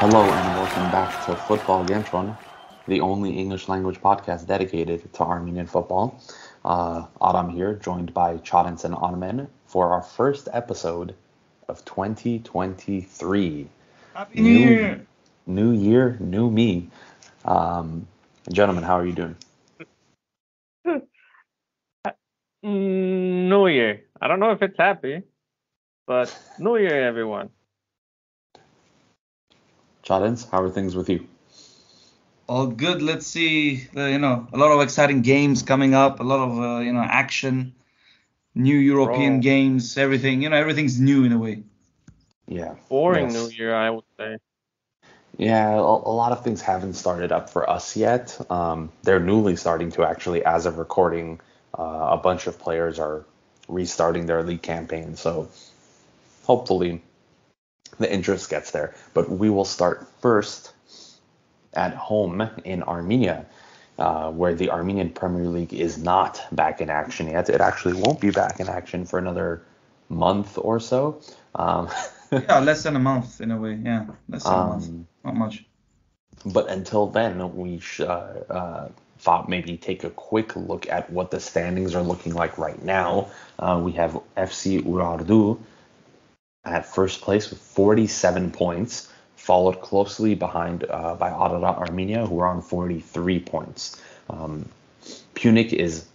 Hello and welcome back to Football Kentron, the only English language podcast dedicated to Armenian football. Uh, Adam here, joined by Chadens and Armen for our first episode of 2023. Happy New Year! New year, new me. Um, gentlemen, how are you doing? New Year. I don't know if it's happy, but New Year, everyone. Chadens, how are things with you? All good. Let's see. Uh, you know, a lot of exciting games coming up. A lot of uh, you know action. New European Bro. games. Everything. You know, everything's new in a way. Yeah. Boring yes. New Year, I would say. Yeah, a, a lot of things haven't started up for us yet. Um, they're newly starting to actually, as of recording, uh, a bunch of players are restarting their league campaign. So hopefully the interest gets there. But we will start first at home in Armenia, uh, where the Armenian Premier League is not back in action yet. It actually won't be back in action for another month or so. Um, Yeah, less than a month in a way. Yeah, less than a month. um, Not much. But until then, we sh- uh, uh, thought maybe take a quick look at what the standings are looking like right now. Uh, we have FC Urartu at first place with 47 points, followed closely behind uh, by Ararat Armenia, who are on 43 points. Um, Pyunik is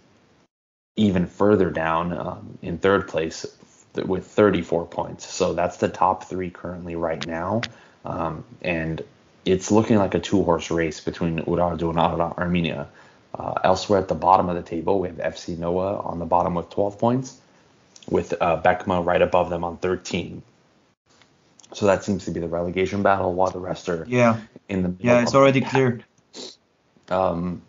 even further down um, in third place th- with 34 points. So that's the top three currently right now. Um, and it's looking like a two horse race between Urartu and Ararat Armenia. Uh, elsewhere at the bottom of the table, we have FC Noah on the bottom with 12 points, with uh, Bekma right above them on 13. So that seems to be the relegation battle, while the rest are Yeah, in the yeah, it's already pack clear. um,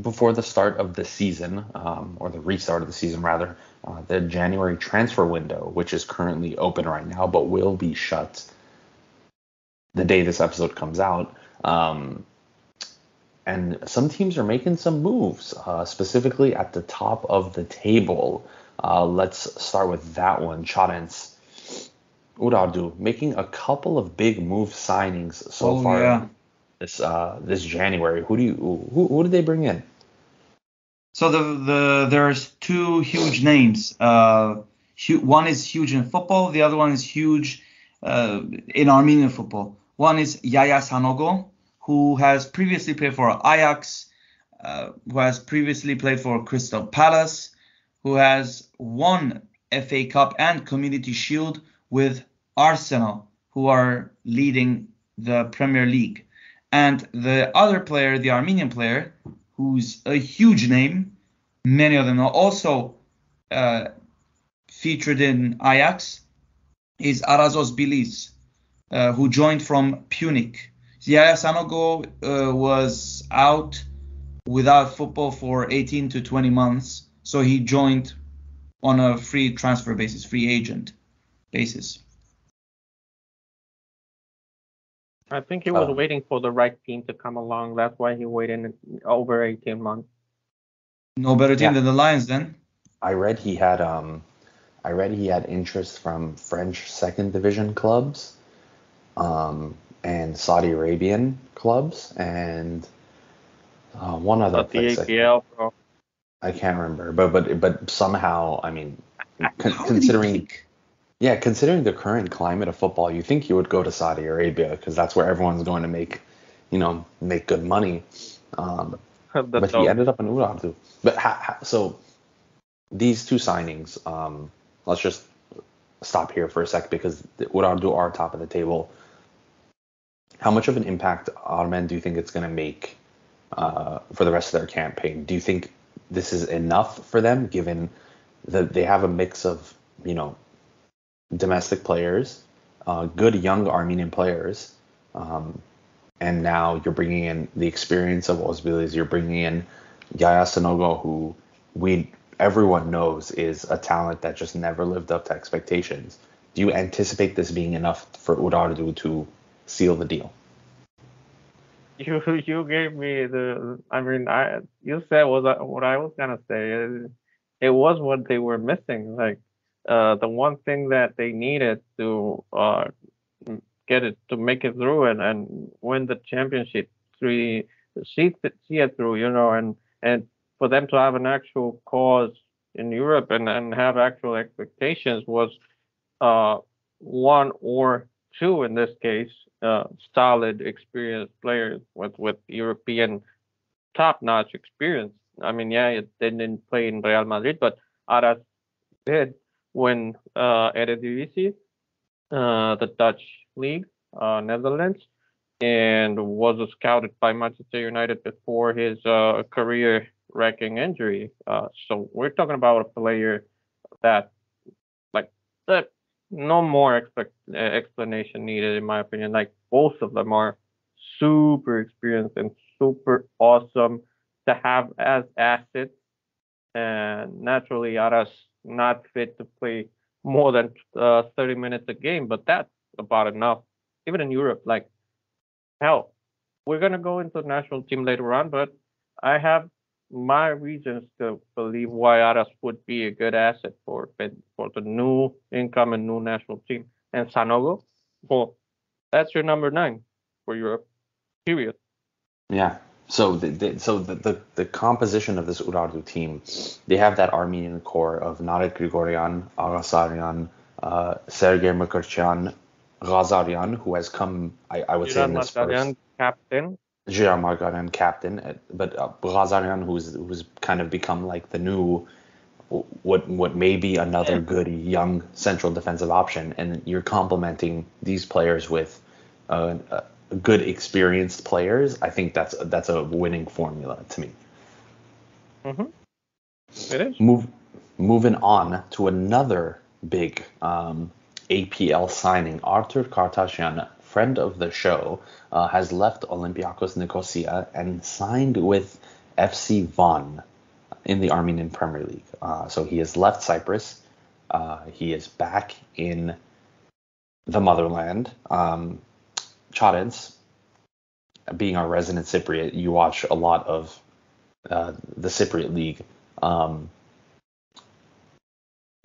before the start of the season, um, or the restart of the season rather, uh, the January transfer window, which is currently open right now but will be shut the day this episode comes out. Um, and some teams are making some moves, uh, specifically at the top of the table. Uh, let's start with that one. Chadens. Urartu making a couple of big move signings so Oh, far yeah. this uh this January. Who do you who who did they bring in? So the the there's two huge names. Uh, hu- one is huge in football. The other one is huge uh, in Armenian football. One is Yaya Sanogo, who has previously played for Ajax, uh, who has previously played for Crystal Palace, who has won FA Cup and Community Shield with Arsenal, who are leading the Premier League. And the other player, the Armenian player, who's a huge name, many of them are also uh, featured in Ajax, is Aras Özbiliz, uh, who joined from Pyunik. Yaya Sanogo uh, was out without football for 18 to 20 months, so he joined on a free transfer basis, free agent basis. I think he was Um, waiting for the right team to come along. That's why he waited over 18 months. No better team Yeah. than the Lions then. I read he had um I read he had interest from French second division clubs, um and Saudi Arabian clubs and uh, one other But the place. I, APL, bro. I can't remember, but but but somehow I mean, con- How did he considering yeah, considering the current climate of football, you think you would go to Saudi Arabia because that's where everyone's going to make, you know, make good money. Um, but he ended up in Urartu. But ha, ha, so these two signings, um, let's just stop here for a sec because Urartu are top of the table. How much of an impact, Armen, do you think it's going to make uh, for the rest of their campaign? Do you think this is enough for them, given that they have a mix of, you know, domestic players, uh, good young Armenian players, um, and now you're bringing in the experience of Özbiliz. You're bringing in Yaya Sanogo, who we everyone knows is a talent that just never lived up to expectations. Do you anticipate this being enough for Urartu to seal the deal? You you gave me the. I mean, I you said was what I was gonna say. It, it was what they were missing. Like uh, the one thing that they needed to uh, get it to make it through and, and win the championship three see see it through, you know, and and for them to have an actual cause in Europe and, and have actual expectations was uh, one or two in this case uh, solid experienced players with with European top notch experience. I mean, yeah, they didn't play in Real Madrid, but Aras did win uh, Eredivisie, uh, the Dutch league, uh, Netherlands, and was scouted by Manchester United before his uh, career-wrecking injury. Uh, so we're talking about a player that, like, no more expect, explanation needed, in my opinion. Like both of them are super experienced and super awesome to have as assets. And naturally, Aras not fit to play more than uh, 30 minutes a game, but that's about enough. Even in Europe, like hell, we're gonna go into national team later on, but I have my reasons to believe why Aras would be a good asset for for the new income and new national team. And Sanogo, well, that's your number nine for Europe. Period. Yeah. So the, the so the, the, the composition of this Urartu team, they have that Armenian core of Nared Grigorian, Aghasaryan, uh, Sergei Ghazaryan, who has come, I, I would say, in this first. captain. Giran Margaryan, captain, uh, but uh, Ghazaryan, who's who's kind of become like the new, what what may be another good young central defensive option, and you're complementing these players with uh, uh, good experienced players. I think that's that's a winning formula to me. Mm-hmm. It is. Move, moving on to another big um, APL signing, Arthur Kartashyan, friend of the show, uh, has left Olympiacos Nicosia and signed with FC Van in the Armenian Premier League. Uh, so he has left Cyprus. Uh, he is back in the motherland. Um, Chadens, being our resident Cypriot, you watch a lot of uh, the Cypriot League. Um,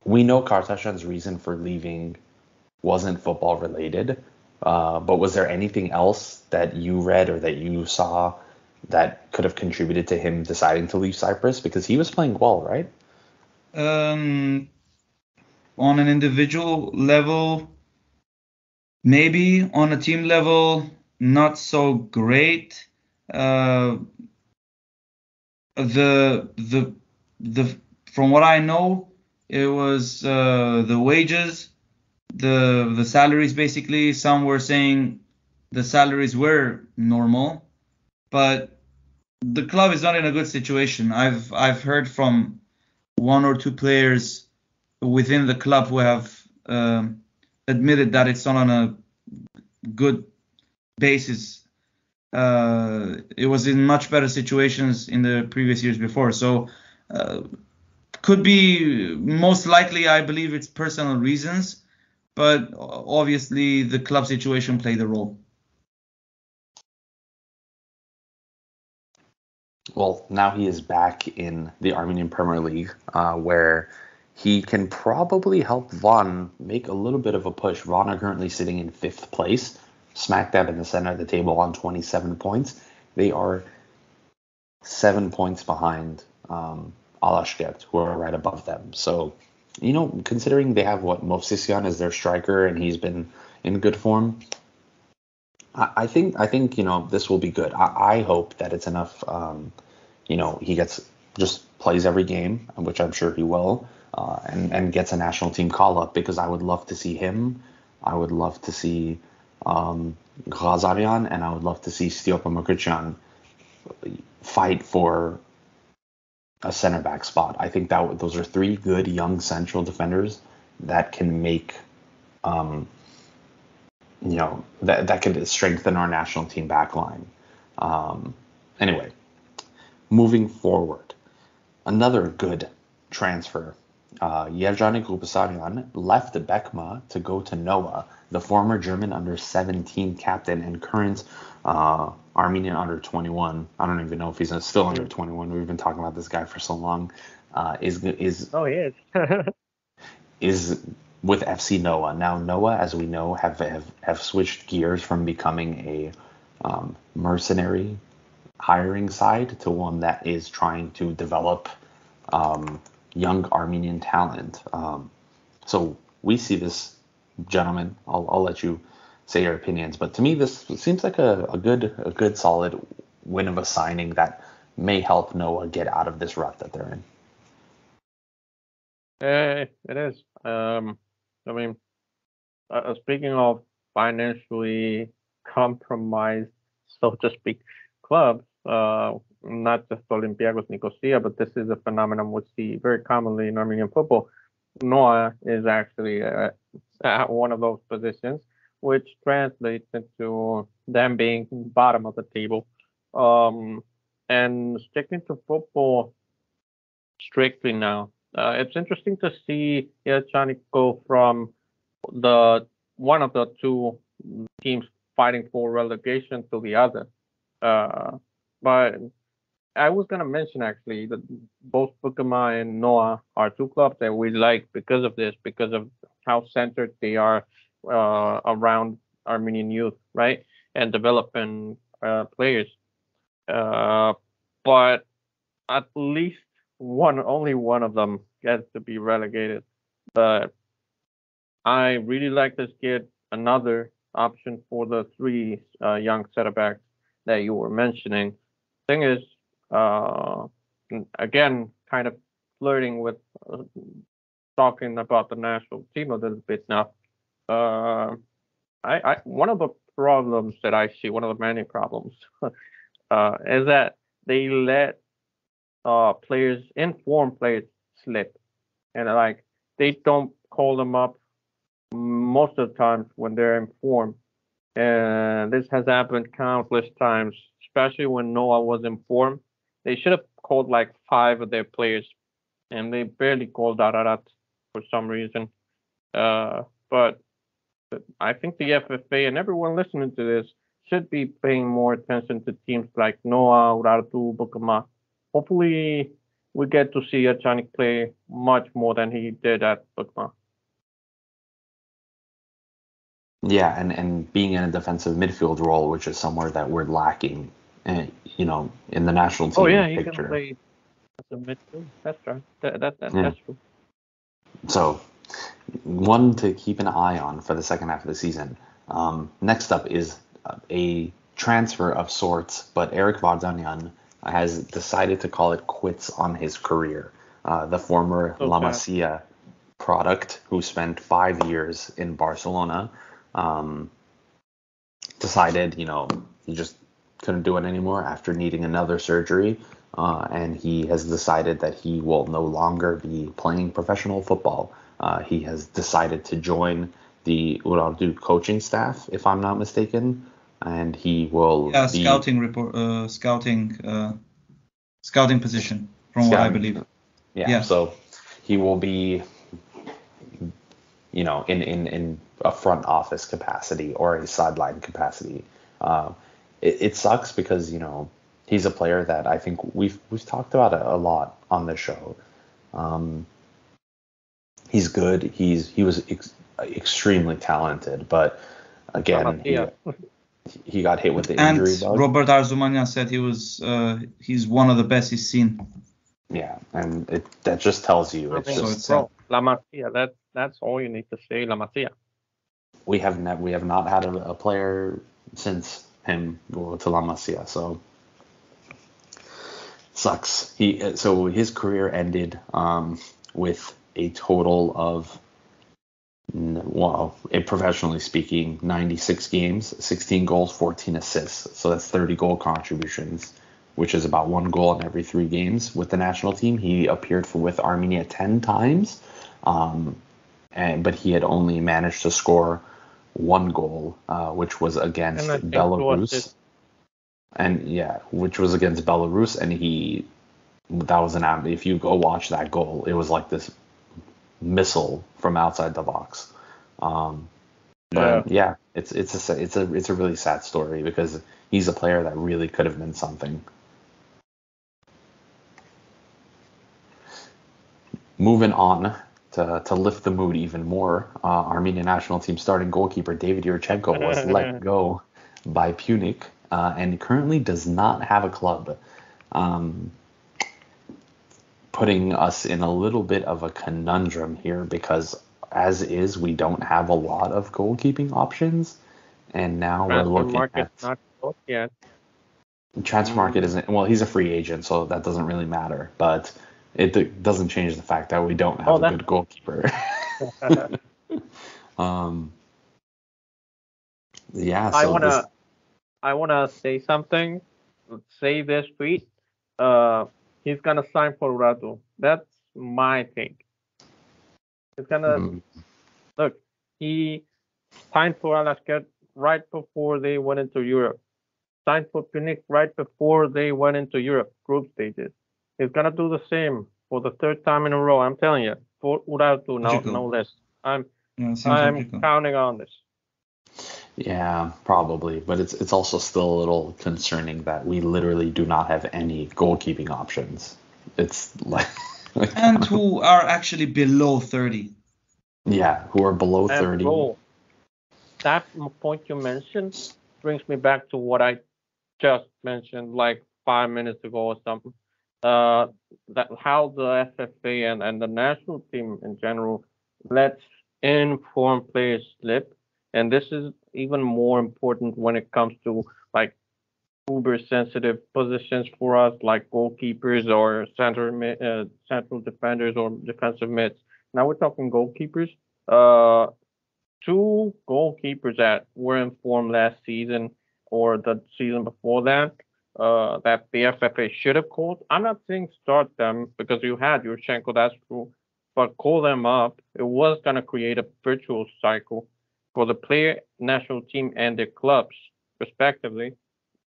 we know Kartashyan's reason for leaving wasn't football related. Uh, but was there anything else that you read or that you saw that could have contributed to him deciding to leave Cyprus? Because he was playing well, right? Um, on an individual level, maybe. On a team level, not so great. Uh, the the the from what I know, it was uh, the wages the the salaries basically. Some were saying the salaries were normal but the club is not in a good situation. I've i've heard from one or two players within the club who have uh, admitted that it's not on a good basis. Uh, it was in much better situations in the previous years before. So uh, could be most likely i believe it's personal reasons but obviously the club situation played a role. Well, now he is back in the Armenian Premier League, uh, where he can probably help Van make a little bit of a push. Van are currently sitting in fifth place, smack dab in the center of the table on 27 points. They are seven points behind um, Alashkert, who are right above them. So you know, considering they have what Movsisyan as their striker and he's been in good form, I, I think I think you know this will be good. I, I hope that it's enough. Um, you know, he gets just plays every game, which I'm sure he will, uh, and and gets a national team call up because I would love to see him. I would love to see um, Ghazaryan, and I would love to see Stiopa Mkrtchyan fight for a center back spot. I think that those are three good young central defenders that can make, um, you know, that that could strengthen our national team back line. Um, anyway, moving forward, another good transfer. Uh, Yerjani left Bekma to go to Noah, the former German under 17 captain and current uh, Armenian under 21. I don't even know if he's still under 21. We've been talking about this guy for so long. Uh, is is oh he is is with FC Noah. Now Noah, as we know, have have, have switched gears from becoming a um, mercenary hiring side to one that is trying to develop um, young Armenian talent. Um, so we see this, gentlemen. I'll, I'll let you say your opinions, but to me, this seems like a, a good, a good, solid win of a signing that may help Noah get out of this rut that they're in. Uh, it is. Um, I mean, uh, uh, speaking of financially compromised, so to speak, clubs, uh, not just Olympiacos Nicosia, but this is a phenomenon we see very commonly in Armenian football. Noah is actually uh, at one of those positions, which translates into them being bottom of the table. Um, and sticking to football strictly now, uh, it's interesting to see Irachanik go from the one of the two teams fighting for relegation to the other. Uh, but I was gonna mention actually that both Bukama and Noah are two clubs that we like because of this, because of how centered they are uh, around Armenian youth, right, and developing uh, players. Uh, but at least one, only one of them gets to be relegated. But I really like this kid. Another option for the three uh, young center backs that you were mentioning. Thing is, uh, again, kind of flirting with uh, talking about the national team a little bit now. Uh, I, I, one of the problems that I see, one of the many problems, uh, is that they let uh, players, informed players, slip, and like they don't call them up most of the times when they're informed. And this has happened countless times, especially when Noah was informed. They should have called like five of their players, and they barely called Ararat for some reason. Uh, but, I think the FFA and everyone listening to this should be paying more attention to teams like Noah, Urartu, Bukama. Hopefully, we get to see Irachanik play much more than he did at Bukama. Yeah, and, and being in a defensive midfield role, which is somewhere that we're lacking, uh, you know, in the national team. Oh yeah, he picture. can play as a midfield. That's right. That, that, that Yeah. that's true. So, one to keep an eye on for the second half of the season. Um, next up is a transfer of sorts, but Eric Vardanyan has decided to call it quits on his career. Uh, the former La Masia product, who spent five years in Barcelona, um, decided, you know, he just couldn't do it anymore after needing another surgery. Uh, and he has decided that he will no longer be playing professional football. Uh, he has decided to join the Urartu coaching staff, if I'm not mistaken, and he will Yeah, be scouting report, uh, scouting, uh, scouting position, from what I believe. Yeah, Yeah. So he will be, you know, in, in, in a front office capacity or a sideline capacity. Uh, it, it sucks because you know he's a player that I think we've we've talked about a, a lot on the show. Um, he's good. He's he was ex- extremely talented, but again, he, he got hit with the And injury bug. Robert Arzumanian said he was, uh, he's one of the best he's seen. yeah, and it that just tells you I it's think So just it's, bro, La Masia. That that's all you need to say, La Masia. we have ne- we have not had a, a player since him go to La Masia, so sucks. He so his career ended um, with a total of well, professionally speaking, 96 games, 16 goals, 14 assists. So that's 30 goal contributions, which is about one goal in every three games. With the national team, he appeared for with Armenia 10 times, um, and but he had only managed to score one goal, uh, which was against And I think two Belarus. And yeah, which was against Belarus, and he that was an if you go watch that goal, it was like this missile from outside the box. Um, but yeah. it's it's a it's a it's a really sad story because he's a player that really could have been something. Moving on to, to lift the mood even more, uh, Armenian national team starting goalkeeper David Yurchenko was let go by Pyunik uh, and currently does not have a club, um, putting us in a little bit of a conundrum here because as is we don't have a lot of goalkeeping options, and now Transfer we're looking market at not yet. transfer market isn't well he's a free agent so that doesn't really matter. But it doesn't change the fact that we don't have Oh, a good goalkeeper um yeah so I wanna this- I wanna say something. Say this tweet. Uh, he's gonna sign for Radu. That's my thing. He's gonna mm, look. He signed for Alashkert right before they went into Europe. Signed for Pyunik right before they went into Europe group stages. He's gonna do the same for the third time in a row. I'm telling you, for Urartu, no, no less. I'm Yeah, I'm logical. counting on this. yeah probably but it's it's also still a little concerning that we literally do not have any goalkeeping options it's like, like and who are actually below 30. yeah who are below And 30 bro, that point you mentioned brings me back to what I just mentioned like five minutes ago or something. Uh, that how the FFA and, and the national team in general lets informed players slip, and this is even more important when it comes to like uber sensitive positions for us, like goalkeepers or center uh, central defenders or defensive mids. Now we're talking goalkeepers. Uh, two goalkeepers that were informed last season or the season before that uh, that the FFA should have called. I'm not saying start them because you had Yurchenko, that's true, but call them up. It was going to create a virtual cycle for the player, national team, and their clubs, respectively.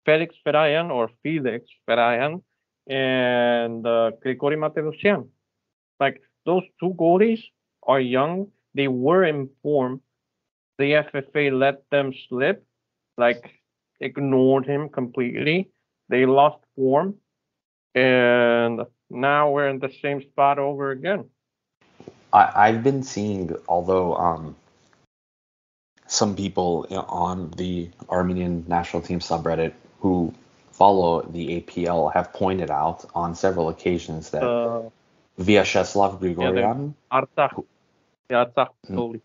Felix Ferayan or Felix Ferayan and uh, Grigori. Like those two goalies are young. They were informed. The FFA let them slip, like ignored him completely. They lost form, and now we're in the same spot over again. I, I've been seeing, although um, some people on the Armenian national team subreddit who follow the APL have pointed out on several occasions that Uh, Vyacheslav Grigoryan, Artsakh, yeah, Artsakh Mm. goalie.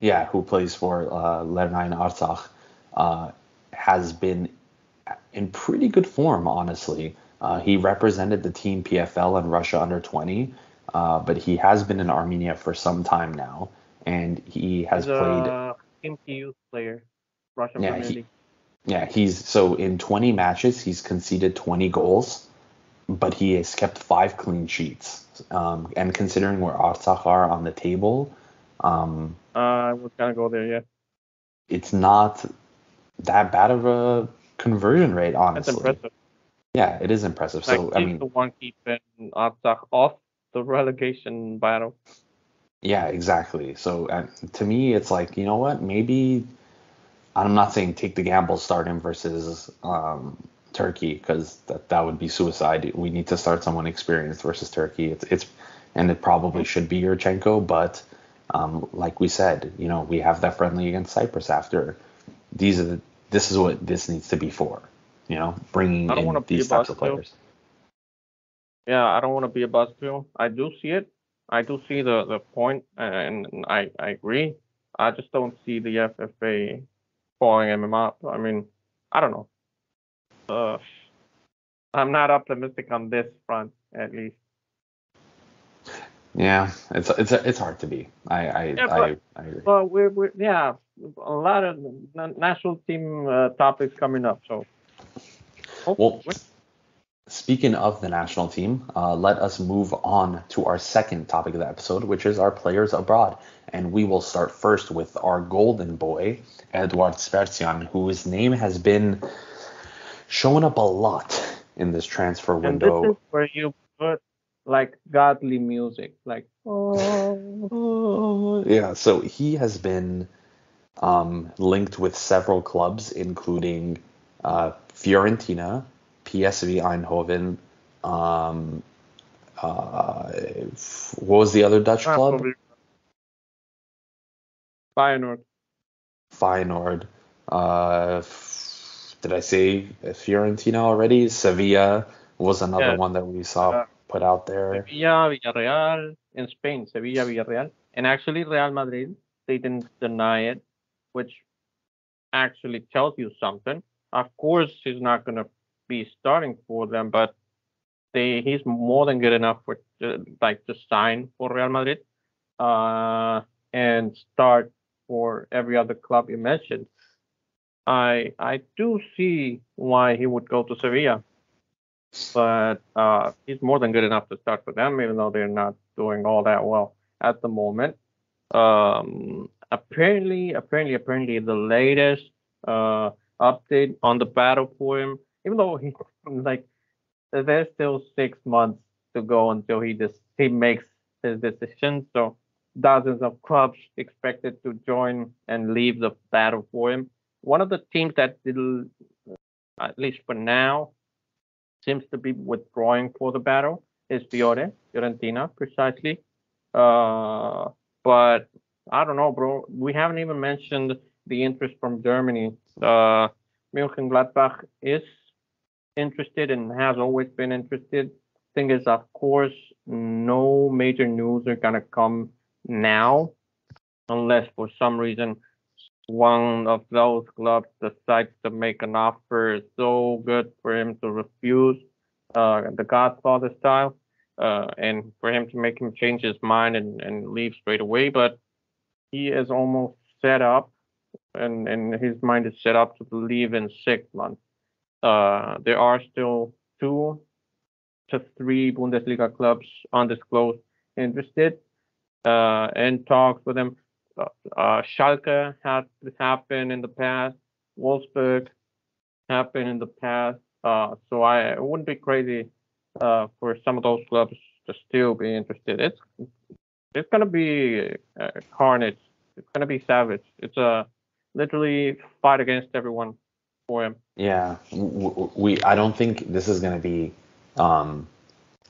yeah, who plays for uh, Lernayin Artsakh, uh, has been in pretty good form, honestly. Uh, he represented the team PFL and Russia under 20, uh, but he has been in Armenia for some time now, and he has He's played. a MPU player, Russian Yeah, Premier he- League. Yeah, he's so in 20 matches, he's conceded 20 goals, but he has kept five clean sheets. Um, and considering where Artsakh are on the table, um, Uh, I was gonna go there, yeah. it's not that bad of a conversion rate, That's honestly. impressive. Yeah, it is impressive. Like So I mean, the one keeping Artsakh off the relegation battle. yeah, exactly. So uh, to me, it's like you know what? Maybe I'm not saying take the gamble, start him versus um, Turkey because that that would be suicide. We need to start someone experienced versus Turkey. It's it's and it probably should be Yurchenko, but um, like we said, you know, we have that friendly against Cyprus after. These are the, this is what this needs to be for. You know, bringing I in these types of players. Yeah, I don't want to be a buzzkill. I do see it. I do see the, the point, and I, I agree. I just don't see the FFA calling him up. I mean, I don't know. Uh, I'm not optimistic on this front, at least. Yeah, it's it's it's hard to be. I I Yeah, I, but- I agree. Well, we're, we're yeah, a lot of national team uh, topics coming up. So, Well, speaking of the national team, uh, let us move on to our second topic of the episode, which is our players abroad. And we will start first with our golden boy, Eduard Spertsyan, whose name has been showing up a lot in this transfer window. and this is window. where you put like godly music, like oh, yeah, so he has been um, linked with several clubs, including uh, Fiorentina, PSV Eindhoven, um, uh, what was the other Dutch club? Feyenoord. Feyenoord. Uh, did I say Fiorentina already? Sevilla was another Yeah. one that we saw put out there. Sevilla, Villarreal in Spain, Sevilla, Villarreal, and actually Real Madrid. They didn't deny it, which actually tells you something. Of course, he's not going to be starting for them, but they he's more than good enough for uh, like to sign for Real Madrid, uh, and start for every other club you mentioned. I I do see why he would go to Sevilla but uh, he's more than good enough to start for them, even though they're not doing all that well at the moment. Um, apparently, apparently, apparently, the latest uh, update on the battle for him, even though he like there's still six months to go until he just he makes his decision. So dozens of clubs expected to join and leave the battle for him. One of the teams that did, at least for now, seems to be withdrawing for the battle is Fiore, Fiorentina, precisely. Uh, but I don't know, bro. We haven't even mentioned the interest from Germany. Uh, Mönchengladbach is interested and has always been interested. Thing is, of course, no major news are gonna come now, unless for some reason one of those clubs decides to make an offer so good for him to refuse, uh, the Godfather style, uh, and for him to make him change his mind and, and leave straight away. But he is almost set up, and, and his mind is set up to leave in six months. Uh, there are still two to three Bundesliga clubs undisclosed interested uh, in talks with him uh, Schalke had happened in the past. Wolfsburg happened in the past. Uh, so I it wouldn't be crazy uh, for some of those clubs to still be interested. It's it's gonna be uh, carnage. It's gonna be savage. It's a literally fight against everyone for him. Yeah, we. I don't think this is going to be. Um,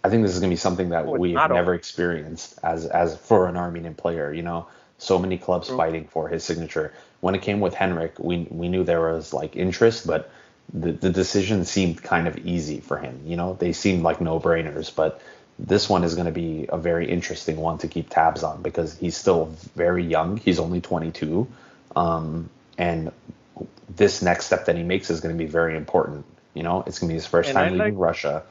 I think this is going to be something that Oh, we've never experienced as as for an Armenian player. You know, so many clubs True. fighting for his signature. When it came with Henrik, we we knew there was like interest, but the the decision seemed kind of easy for him. You know, they seemed like no brainers, but this one is going to be a very interesting one to keep tabs on because he's still very young. He's only 22, um, and this next step that he makes is going to be very important. You know, it's going to be his first And I time leaving like- Russia.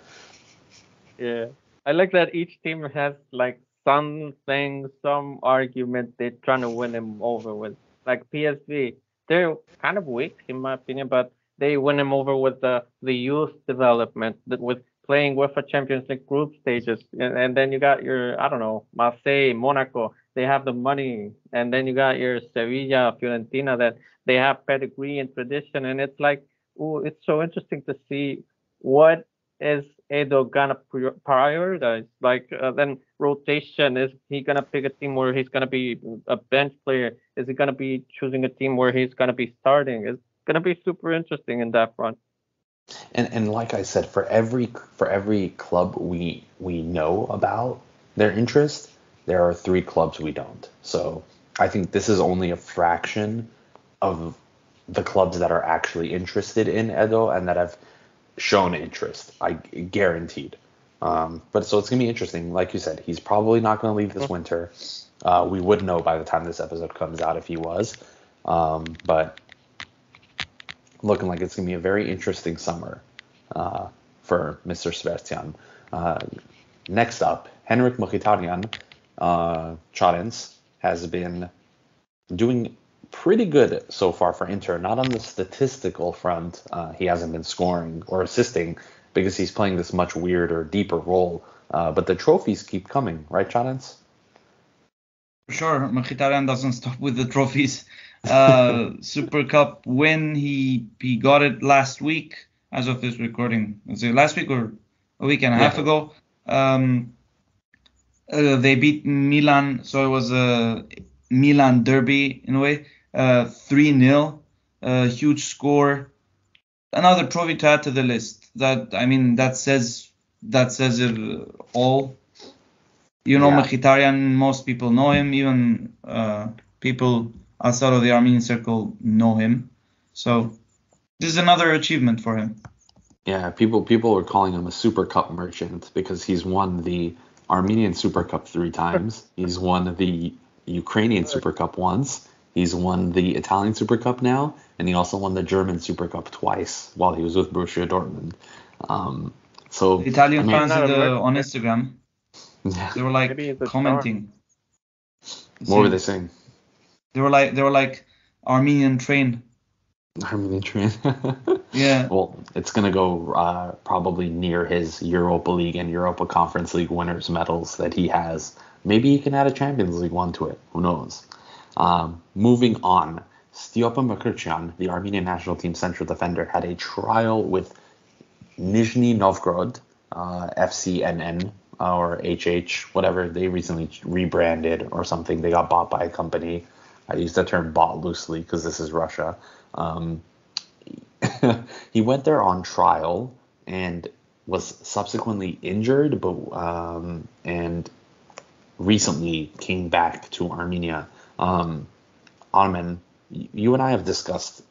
Yeah, I like that each team has like something, some argument they're trying to win him over with. Like PSV, they're kind of weak in my opinion, but they win him over with the the youth development, that with playing with a Champions League group stages, and, and then you got your I don't know Marseille, Monaco. They have the money, and then you got your Sevilla, Fiorentina that they have pedigree and tradition, and it's like, oh, it's so interesting to see what is Edo gonna prioritize? Like uh, then rotation is he gonna pick a team where he's gonna be a bench player? Is he gonna be choosing a team where he's gonna be starting? It's gonna be super interesting in that front. And and like I said, for every for every club we we know about their interest, there are three clubs we don't. So I think this is only a fraction of the clubs that are actually interested in Edo and that have shown interest. I guaranteed. Um, but so it's gonna be interesting. Like you said, he's probably not gonna leave this winter. Uh, we would know by the time this episode comes out if he was. Um, but looking like it's going to be a very interesting summer uh, for Mr. Spertsyan. Uh, next up, Henrik Mkhitaryan, uh, Charens, has been doing pretty good so far for Inter. Not on the statistical front, uh, he hasn't been scoring or assisting because he's playing this much weirder, deeper role. Uh, but the trophies keep coming, right, Charens? For sure, Mkhitaryan doesn't stop with the trophies. Uh, Super Cup win, he he got it last week as of this recording. Was it last week or a week and a half ago? Um, uh, they beat Milan, so it was a Milan derby in a way. Uh, 3 0, uh, huge score. Another trophy to add to the list. That I mean, that says that says it all. You know Yeah. Mkhitaryan, most people know him. Even uh, people outside of the Armenian circle know him. So this is another achievement for him. Yeah, people people are calling him a Super Cup merchant because he's won the Armenian Super Cup three times. He's won the Ukrainian Super Cup once. He's won the Italian Super Cup now, and he also won the German Super Cup twice while he was with Borussia Dortmund. Um, so The Italian I mean- fans Not in a the, on Instagram, yeah, they were like Maybe star. commenting. what were they saying? They were like they were like Armenian train. Armenian train. Yeah. Well, it's going to go uh, probably near his Europa League and Europa Conference League winners medals that he has. Maybe he can add a Champions League one to it. Who knows? Um, moving on, Stiopan Mkrtchyan, the Armenian national team central defender, had a trial with Nizhny Novgorod, uh, FCNN or HH, whatever. They recently rebranded or something. They got bought by a company. I use the term bot loosely because this is Russia. Um, he went there on trial and was subsequently injured, but um, and recently came back to Armenia. Um, Armen, you and I have discussed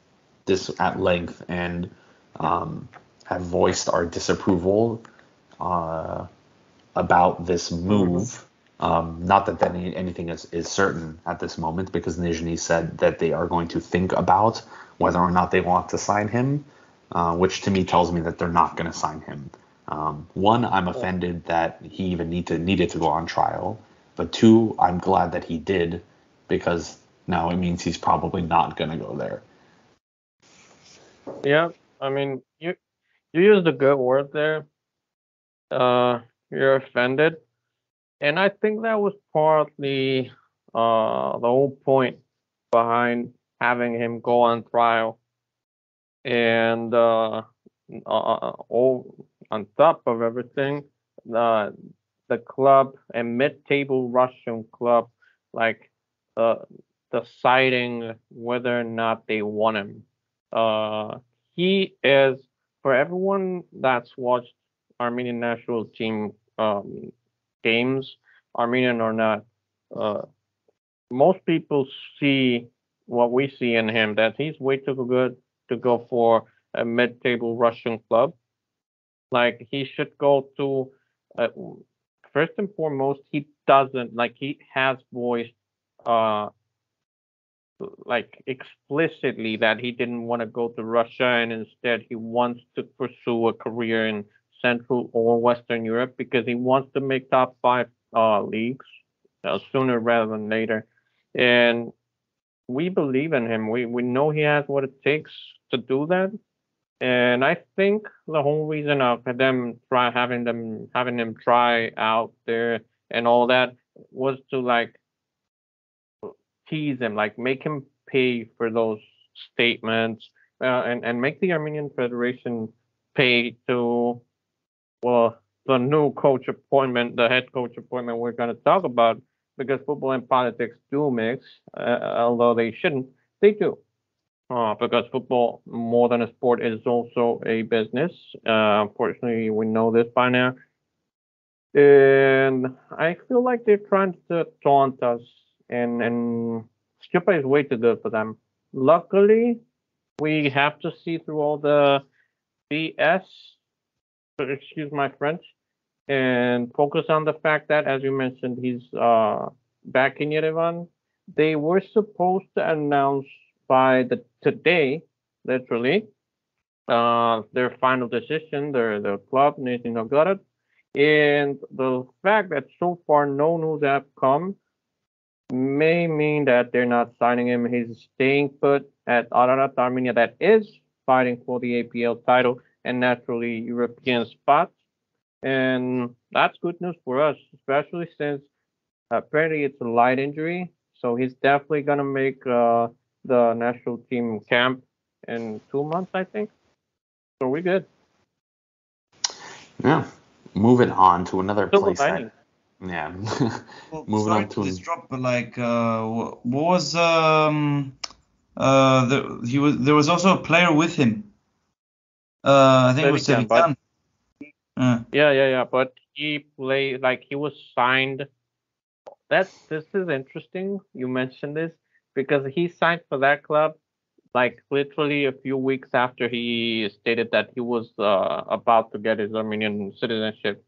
this at length and um, have voiced our disapproval uh, about this move. Um, not that any, anything is, is certain at this moment, because Nizhny said that they are going to think about whether or not they want to sign him, uh, which to me tells me that they're not going to sign him. Um, one, I'm offended that he even need to, needed to go on trial, but two, I'm glad that he did, because now it means he's probably not going to go there. Yeah, I mean, you you used a good word there. Uh, you're offended, and I think that was partly uh the whole point behind having him go on trial, and uh, uh all on top of everything, the the club a mid-table Russian club like uh deciding whether or not they want him. Uh, he is for everyone that's watched Armenian national team um, games, Armenian or not. Uh, most people see what we see in him that he's way too good to go for a mid-table Russian club. Like he should go to uh, first and foremost, he doesn't like he has voiced uh like explicitly that he didn't want to go to Russia and instead he wants to pursue a career in Central or Western Europe because he wants to make top five uh, leagues uh, sooner rather than later. And we believe in him. We we know he has what it takes to do that. And I think the whole reason of them try having them having him try out there and all that was to like tease him, like make him pay for those statements, uh, and and make the Armenian Federation pay to, well, the new coach appointment, the head coach appointment we're going to talk about, because football and politics do mix, uh, although they shouldn't, they do. Uh, because football, more than a sport, is also a business. Uh, unfortunately, we know this by now. And I feel like they're trying to taunt us and and Stupa is way too good for them. Luckily, we have to see through all the BS, excuse my French, and focus on the fact that, as you mentioned, he's uh, back in Yerevan. They were supposed to announce by the today, literally, uh, their final decision, their their club, Nizhny Novgorod, and the fact that so far no news have come may mean that they're not signing him. He's staying put at Ararat Armenia, that is fighting for the APL title and naturally European spots. And that's good news for us, especially since apparently it's a light injury. So he's definitely going to make uh, the national team camp in two months, I think. So we're good. Yeah. Moving on to another Silver place. That, yeah. Well, Moving sorry on to to this drop, but like, uh, what was um, uh, the, he was there was also a player with him. Uh, I think it was Sevican, Sevican. Yeah, yeah, yeah. But he played like he was signed that this is interesting. You mentioned this because he signed for that club like literally a few weeks after he stated that he was uh, about to get his Armenian citizenship.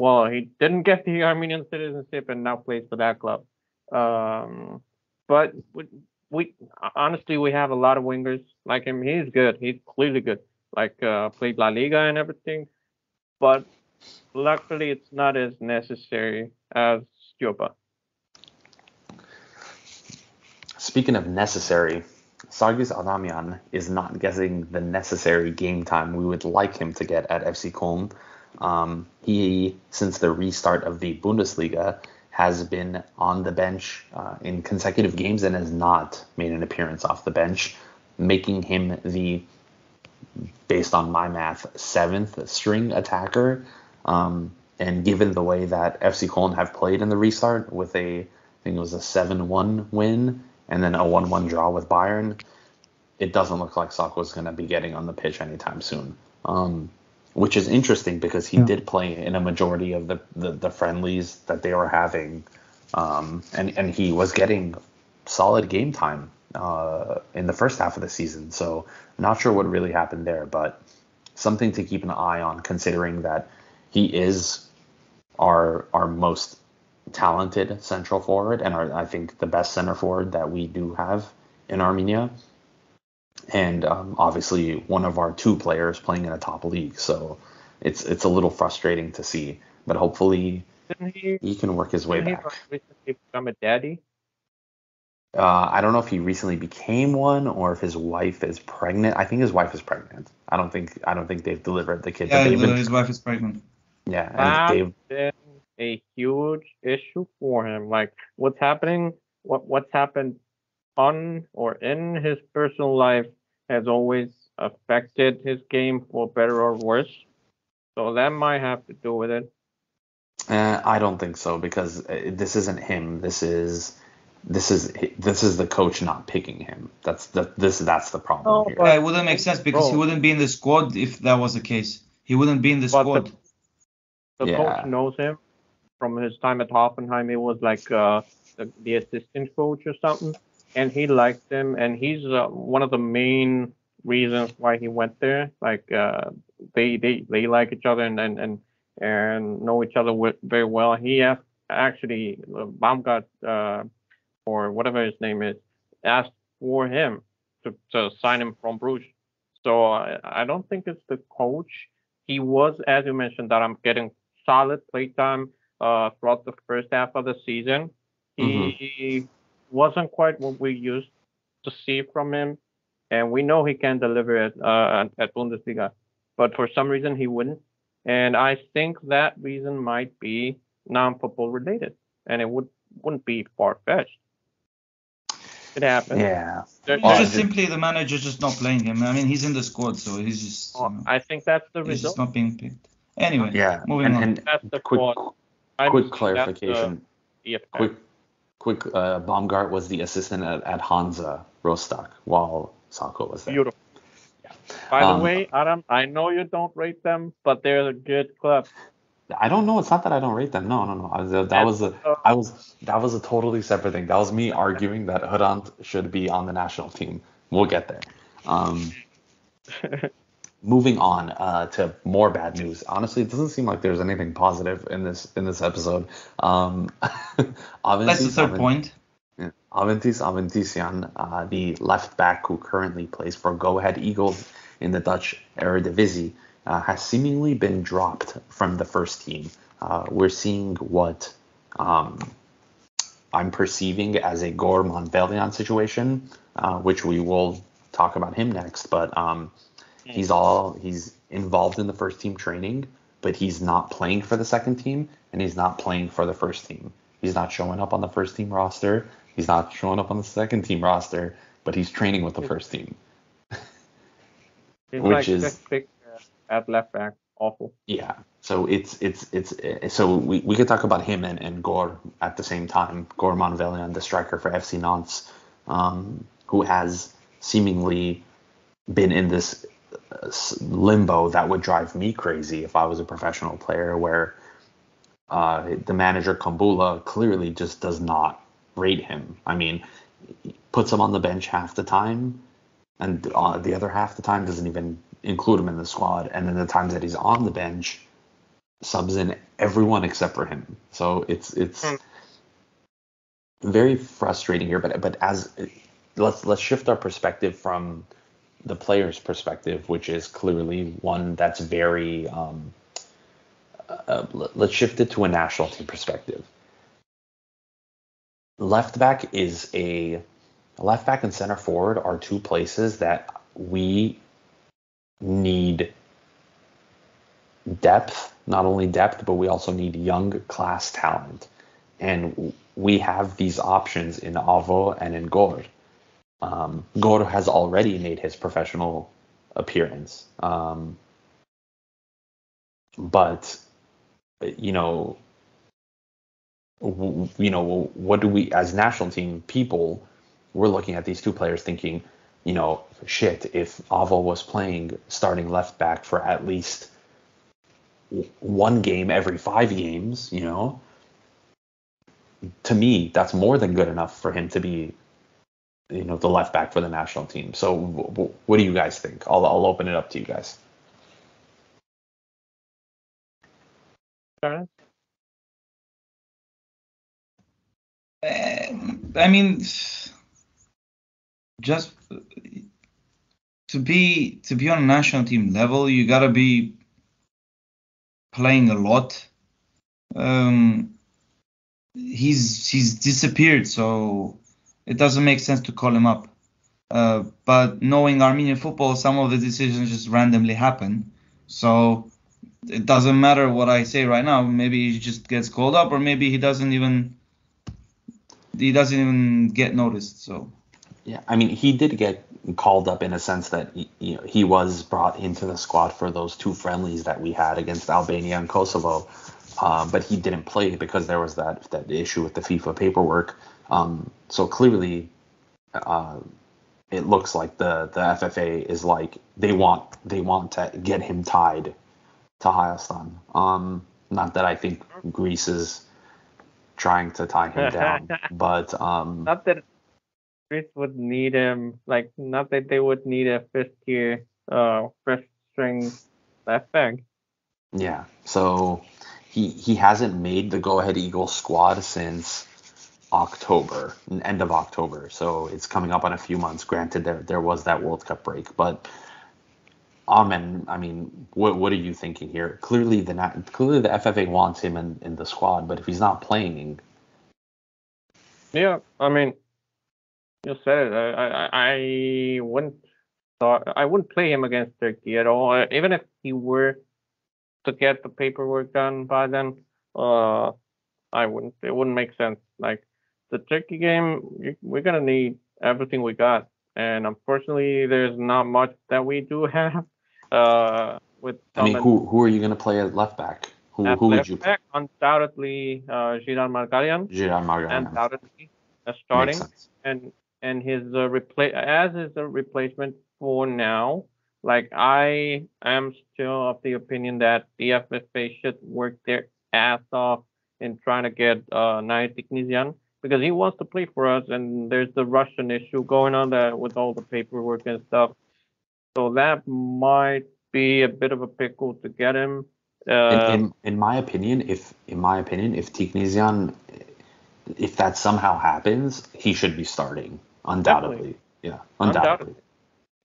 Well, he didn't get the Armenian citizenship and now plays for that club. Um, but we, we honestly we have a lot of wingers like him. He's good. He's clearly good. Like uh, played La Liga and everything. But luckily, it's not as necessary as Stjopa. Speaking of necessary, Sargis Adamyan is not getting the necessary game time we would like him to get at FC Köln. Um, he, since the restart of the Bundesliga, has been on the bench uh, in consecutive games and has not made an appearance off the bench, making him the, based on my math, seventh string attacker. Um, and given the way that FC Köln have played in the restart with a, I think it was a 7 1 win and then a 1 1 draw with Bayern, it doesn't look like Sako is going to be getting on the pitch anytime soon. Um, which is interesting because he yeah. did play in a majority of the, the, the friendlies that they were having. Um, and, and he was getting solid game time uh, in the first half of the season. So, not sure what really happened there, but something to keep an eye on considering that he is our our most talented central forward and our, I think the best center forward that we do have in Armenia. And um, obviously one of our two players playing in a top league. So it's it's a little frustrating to see. But hopefully he, he, can work his way back. Become a daddy? Uh, I don't know if he recently became one or if his wife is pregnant. I think his wife is pregnant. I don't think I don't think they've delivered the kid. Yeah, his wife is pregnant. Yeah, and they've a huge issue for him. Like what's happening, what what's happened on or in his personal life has always affected his game for better or worse. So that might have to do with it. Uh, I don't think so because uh, this isn't him. This is this is this is the coach not picking him. That's the this that's the problem oh, here. Yeah, it wouldn't make sense because he wouldn't be in the squad if that was the case. He wouldn't be in the squad. The, the yeah. coach knows him from his time at Hoffenheim. He was like uh, the, the, assistant coach or something, and he liked him. And he's uh, one of the main reasons why he went there. Like uh, they they they like each other and and and, and know each other very well. He actually uh, Baumgart uh, or whatever his name is asked for him to, to sign him from Bruges. So I, I don't think it's the coach. He was, as you mentioned, that I'm getting solid playtime uh, throughout the first half of the season. He mm-hmm. wasn't quite what we used to see from him, and we know he can deliver it uh, at Bundesliga, but for some reason he wouldn't. And I think that reason might be non-football related, and it would wouldn't be far-fetched. It happens. Yeah. It's just simply the manager just not playing him. I mean, he's in the squad, so he's just. You know, I think that's the he's result. just not being picked. Anyway, yeah. Moving and, on. And that's the quick, quad. quick clarification. The, quick, quick. Uh, Baumgart was the assistant at, at Hansa Rostock while Sako was there. Beautiful. Yeah. By um, the way, Adam, I know you don't rate them, but they're a good club. I don't know. It's not that I don't rate them. No, no, no. I that was a, uh, was, that was a totally separate thing. That was me arguing that Hrant should be on the national team. We'll get there. Um, moving on uh, to more bad news. Honestly, it doesn't seem like there's anything positive in this in this episode. Um, That's the third point. Aventis Aventisian, uh, the left back who currently plays for Go Ahead Eagles in the Dutch Eredivisie, uh, has seemingly been dropped from the first team. Uh, we're seeing what um, I'm perceiving as a Gor Manvelyan situation, uh, which we will talk about him next. But um, He's all he's involved in the first team training, but he's not playing for the second team and he's not playing for the first team. He's not showing up on the first team roster. He's not showing up on the second team roster, but he's training with the first team. Which like is at left back, awful. Yeah. So it's it's it's so we, we could talk about him and, and Gor at the same time. Gor Manvelyan, the striker for FC Nantes, um, who has seemingly been in this limbo that would drive me crazy if I was a professional player, where uh, the manager Kombouaré clearly just does not rate him. I mean, puts him on the bench half the time, and uh, the other half the time doesn't even include him in the squad. And then the times that he's on the bench, subs in everyone except for him. So it's it's mm. very frustrating here. But but as let's let's shift our perspective from the player's perspective, which is clearly one that's very um, uh, let's shift it to a national team perspective. Left back is a left back and center forward are two places that we need depth, not only depth, but we also need young class talent. And we have these options in Avo and in Gor. Um, Gor has already made his professional appearance. Um, but, you know, w- you know, what do we, as national team people, we're looking at these two players thinking, you know, shit, if Avo was playing starting left back for at least one game every five games, you know, to me, that's more than good enough for him to be, you know, the left back for the national team. So, w- w- what do you guys think? I'll, I'll open it up to you guys. Uh, I mean, just to be to be on a national team level, you gotta be playing a lot. Um, he's he's disappeared, so it doesn't make sense to call him up. Uh, but knowing Armenian football, some of the decisions just randomly happen. So it doesn't matter what I say right now. Maybe he just gets called up, or maybe he doesn't even he doesn't even get noticed. So yeah, I mean, he did get called up in a sense that he, you know, he was brought into the squad for those two friendlies that we had against Albania and Kosovo, um, but he didn't play because there was that that issue with the FIFA paperwork. Um, so clearly, uh, it looks like the the FFA is like they want they want to get him tied to Hayastan. Um, not that I think Greece is trying to tie him down, but um, not that Greece would need him. Like, not that they would need a fifth tier, uh, first string left back. Yeah. So he he hasn't made the Go Ahead Eagles squad since October, end of October. So it's coming up on a few months. Granted, there there was that World Cup break, but Amen. I mean, what what are you thinking here? Clearly, the clearly the FFA wants him in, in the squad, but if he's not playing, yeah, I mean, you said it. I, I, I wouldn't thought I wouldn't play him against Turkey at all. Uh, even if he were to get the paperwork done by then, uh, I wouldn't. It wouldn't make sense. Like the Turkey game, we're gonna need everything we got, and unfortunately, there's not much that we do have. Uh, with I mean, who who are you gonna play at left back? Who, who would you back, play? Undoubtedly, uh, Giran Margarian. Giran Margarian. Undoubtedly, uh, starting and and his uh, replace as is a replacement for now. Like I am still of the opinion that the FFA should work their ass off in trying to get uh, Naya because he wants to play for us, and there's the Russian issue going on there with all the paperwork and stuff. So that might be a bit of a pickle to get him. Uh, in, in, in, my opinion, if in my opinion, if Tiknizyan, if that somehow happens, he should be starting. Undoubtedly. Yeah, undoubtedly. undoubtedly.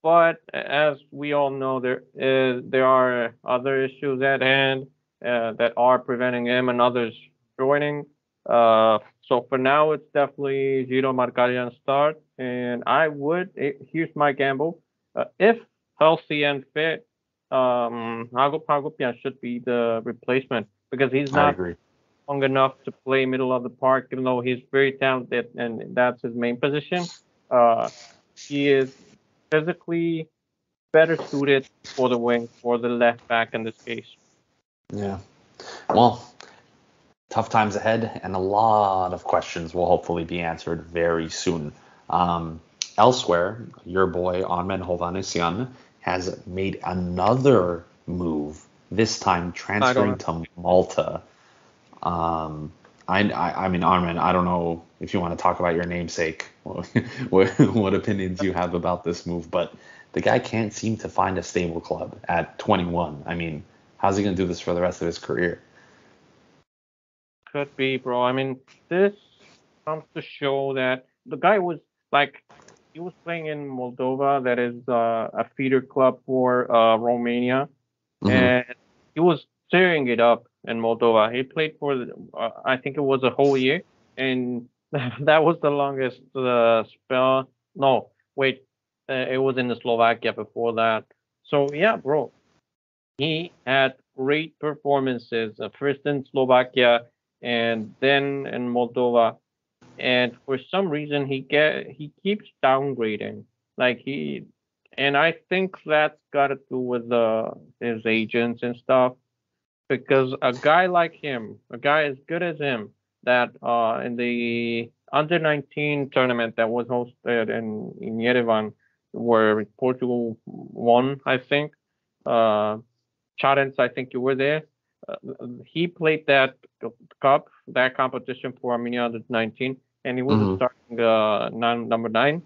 But as we all know, there is there are other issues at hand uh, that are preventing him and others joining. Uh, so for now, it's definitely Giro Margarian start, and I would. It, here's my gamble: uh, if healthy and fit, um, Hagop Hagopian should be the replacement because he's not long enough to play middle of the park, even though he's very talented and that's his main position. Uh, he is physically better suited for the wing, for the left back in this case. Yeah. Well, tough times ahead, and a lot of questions will hopefully be answered very soon. Um, elsewhere, your boy Armen Hovhannisyan has made another move, this time transferring to Malta. Um, I, I, I mean, Armen, I don't know if you want to talk about your namesake, what, what opinions you have about this move, but the guy can't seem to find a stable club at 21. I mean, how's he going to do this for the rest of his career? Could be, bro. I mean, this comes to show that the guy was like, he was playing in Moldova, that is uh, a feeder club for uh, Romania, mm-hmm. and he was tearing it up in Moldova. He played for, uh, I think it was a whole year, and that was the longest uh, spell. No, wait, uh, it was in Slovakia before that. So yeah, bro, he had great performances. Uh, first in Slovakia and then in Moldova, and for some reason he get he keeps downgrading. Like he, and I think that's got to do with uh, his agents and stuff. Because a guy like him, a guy as good as him, that uh, in the under 19 tournament that was hosted in, in Yerevan, where Portugal won, I think. Uh, Charents, I think you were there. Uh, he played that cup, that competition for Armenia under 19, and he was mm-hmm. starting uh, non, number nine,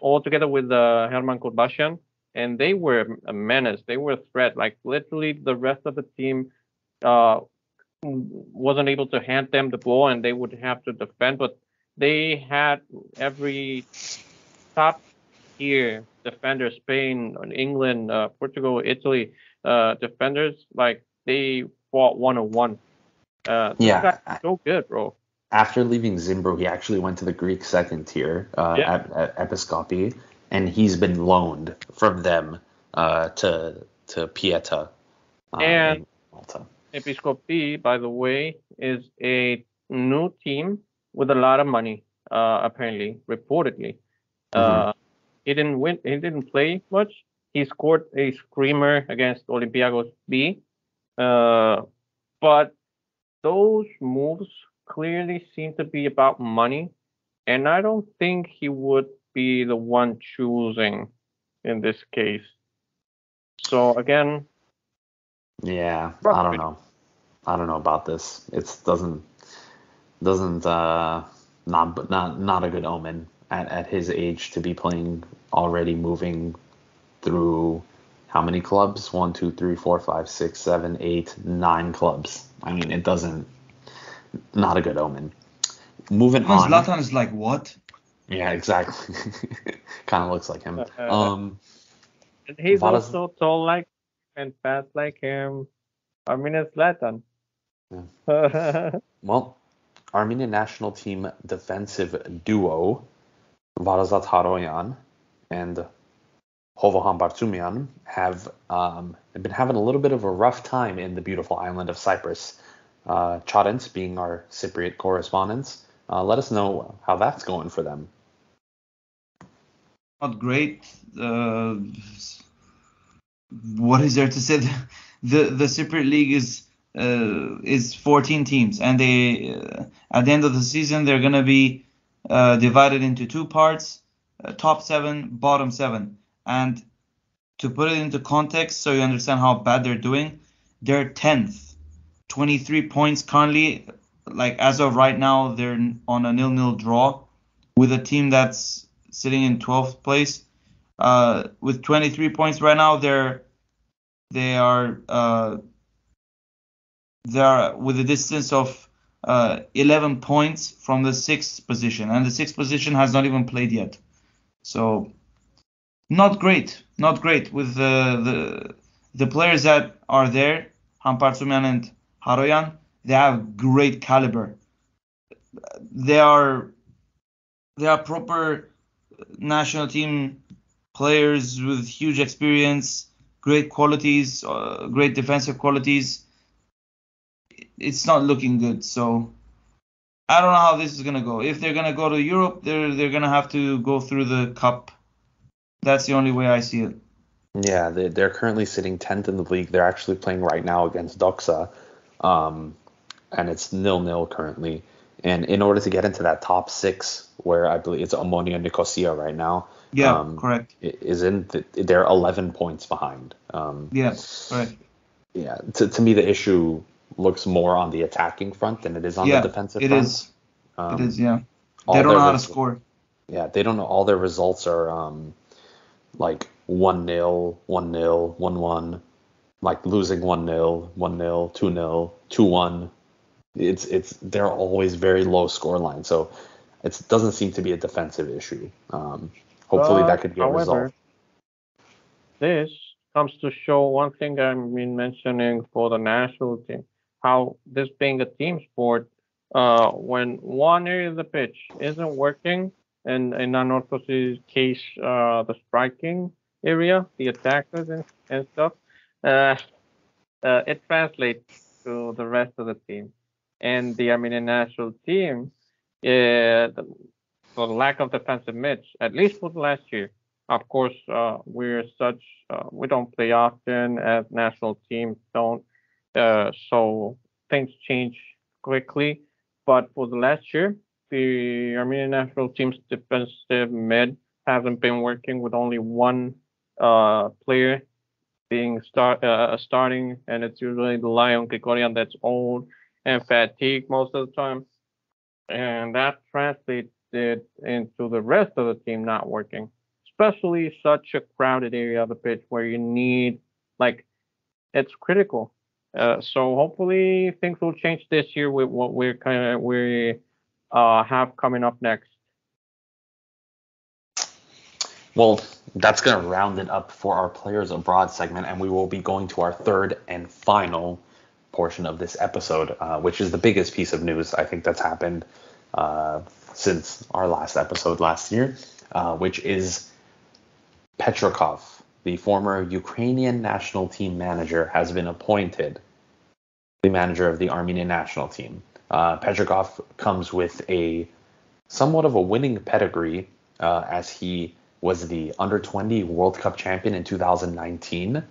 all together with uh, Herman Kurbashian, and they were a menace. They were a threat. Like literally, the rest of the team uh, wasn't able to hand them the ball, and they would have to defend. But they had every top tier defender, Spain, England, uh, Portugal, Italy, uh, defenders, like they fought one on one. Uh, yeah, so good, bro. After leaving Zimbru, he actually went to the Greek second tier uh, yeah. at, at Episkopi, and he's been loaned from them uh, to to Pieta. Uh, and Malta. Episkopi, by the way, is a new team with a lot of money, uh, apparently, reportedly. Mm-hmm. Uh, he didn't win. He didn't play much. He scored a screamer against Olympiacos B. Uh, but those moves clearly seem to be about money, and I don't think he would be the one choosing in this case. So again. Yeah, I don't know. I don't know about this. It doesn't doesn't uh not not not a good omen at, at his age to be playing already moving through how many clubs? One, two, three, four, five, six, seven, eight, nine clubs. I mean, it doesn't. Not a good omen. Moving on. Zlatan is like what? Yeah, exactly. kind of looks like him. Uh, um, and he's Vadas- also tall like and fat like him. I mean, it's Zlatan. Yeah. well, Armenian national team defensive duo Varazdat Haroyan and Hovohan Bartsumian have um, been having a little bit of a rough time in the beautiful island of Cyprus. Uh, Charents being our Cypriot correspondents, uh, let us know how that's going for them. Not great. Uh, what is there to say? The the Cypriot league is uh, is 14 teams, and they uh, at the end of the season they're gonna be uh, divided into two parts uh, top seven, bottom seven. And to put it into context so you understand how bad they're doing, they're 10th, 23 points currently. Like as of right now, they're on a nil nil draw with a team that's sitting in 12th place. Uh, with 23 points right now, they're they are uh, they are with a distance of uh, 11 points from the sixth position, and the sixth position has not even played yet. So not great, not great with the the, the players that are there, Hampartsumian and Haroyan. They have great caliber. They are they are proper national team players with huge experience, great qualities, uh, great defensive qualities it's not looking good. So I don't know how this is gonna go. If they're gonna go to Europe, they're they're gonna have to go through the cup. That's the only way I see it. Yeah, they, they're currently sitting 10th in the league. They're actually playing right now against Doxa, um, and it's nil nil currently. And in order to get into that top six, where I believe it's Omonia Nicosia right now, yeah, um, correct, is in the, they're 11 points behind. Um, yeah, correct. Yeah, to, to me the issue looks more on the attacking front than it is on yeah, the defensive it front. is. Um, it is. Yeah. They don't know how to res- score. Yeah, they don't know. All their results are um, like 1 0, 1 0, 1 1, like losing 1 0, 1 0, 2 0, 2 1. It's, it's, they're always very low score line. So it doesn't seem to be a defensive issue. Um, hopefully But, that could get however, resolved. This comes to show one thing I've been mentioning for the national team, how this being a team sport, uh, when one area of the pitch isn't working, and in Anorthos's case, uh, the striking area, the attackers and, and stuff, uh, uh, it translates to the rest of the team. And the Armenian national team, uh, the, the lack of defensive mids, at least for the last year, of course, uh, we're such uh, we don't play often as national teams don't, uh, so things change quickly. But for the last year, the Armenian national team's defensive mid hasn't been working with only one uh, player being start uh, starting, and it's usually the Lion Grigorian that's old and fatigued most of the time, and that translates into the rest of the team not working especially such a crowded area of the pitch where you need like it's critical. Uh, so hopefully things will change this year with what we're kind of we uh, have coming up next. Well, that's going to round it up for our players abroad segment, and we will be going to our third and final portion of this episode, uh, which is the biggest piece of news I think that's happened uh, since our last episode last year, uh, which is Petrakov, the former Ukrainian national team manager, has been appointed manager of the Armenian national team. Uh, Petrakov comes with a somewhat of a winning pedigree, uh, as he was the under 20 World Cup champion in 2019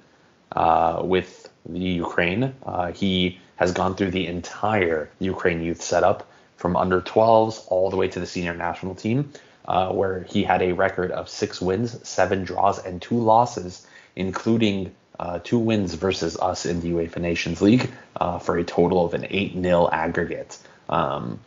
uh, with the Ukraine. Uh, he has gone through the entire Ukraine youth setup from under 12s all the way to the senior national team, uh, where he had a record of six wins, seven draws, and two losses, including uh, two wins versus us in the UEFA Nations League uh, for a total of an 8 0 aggregate. Um,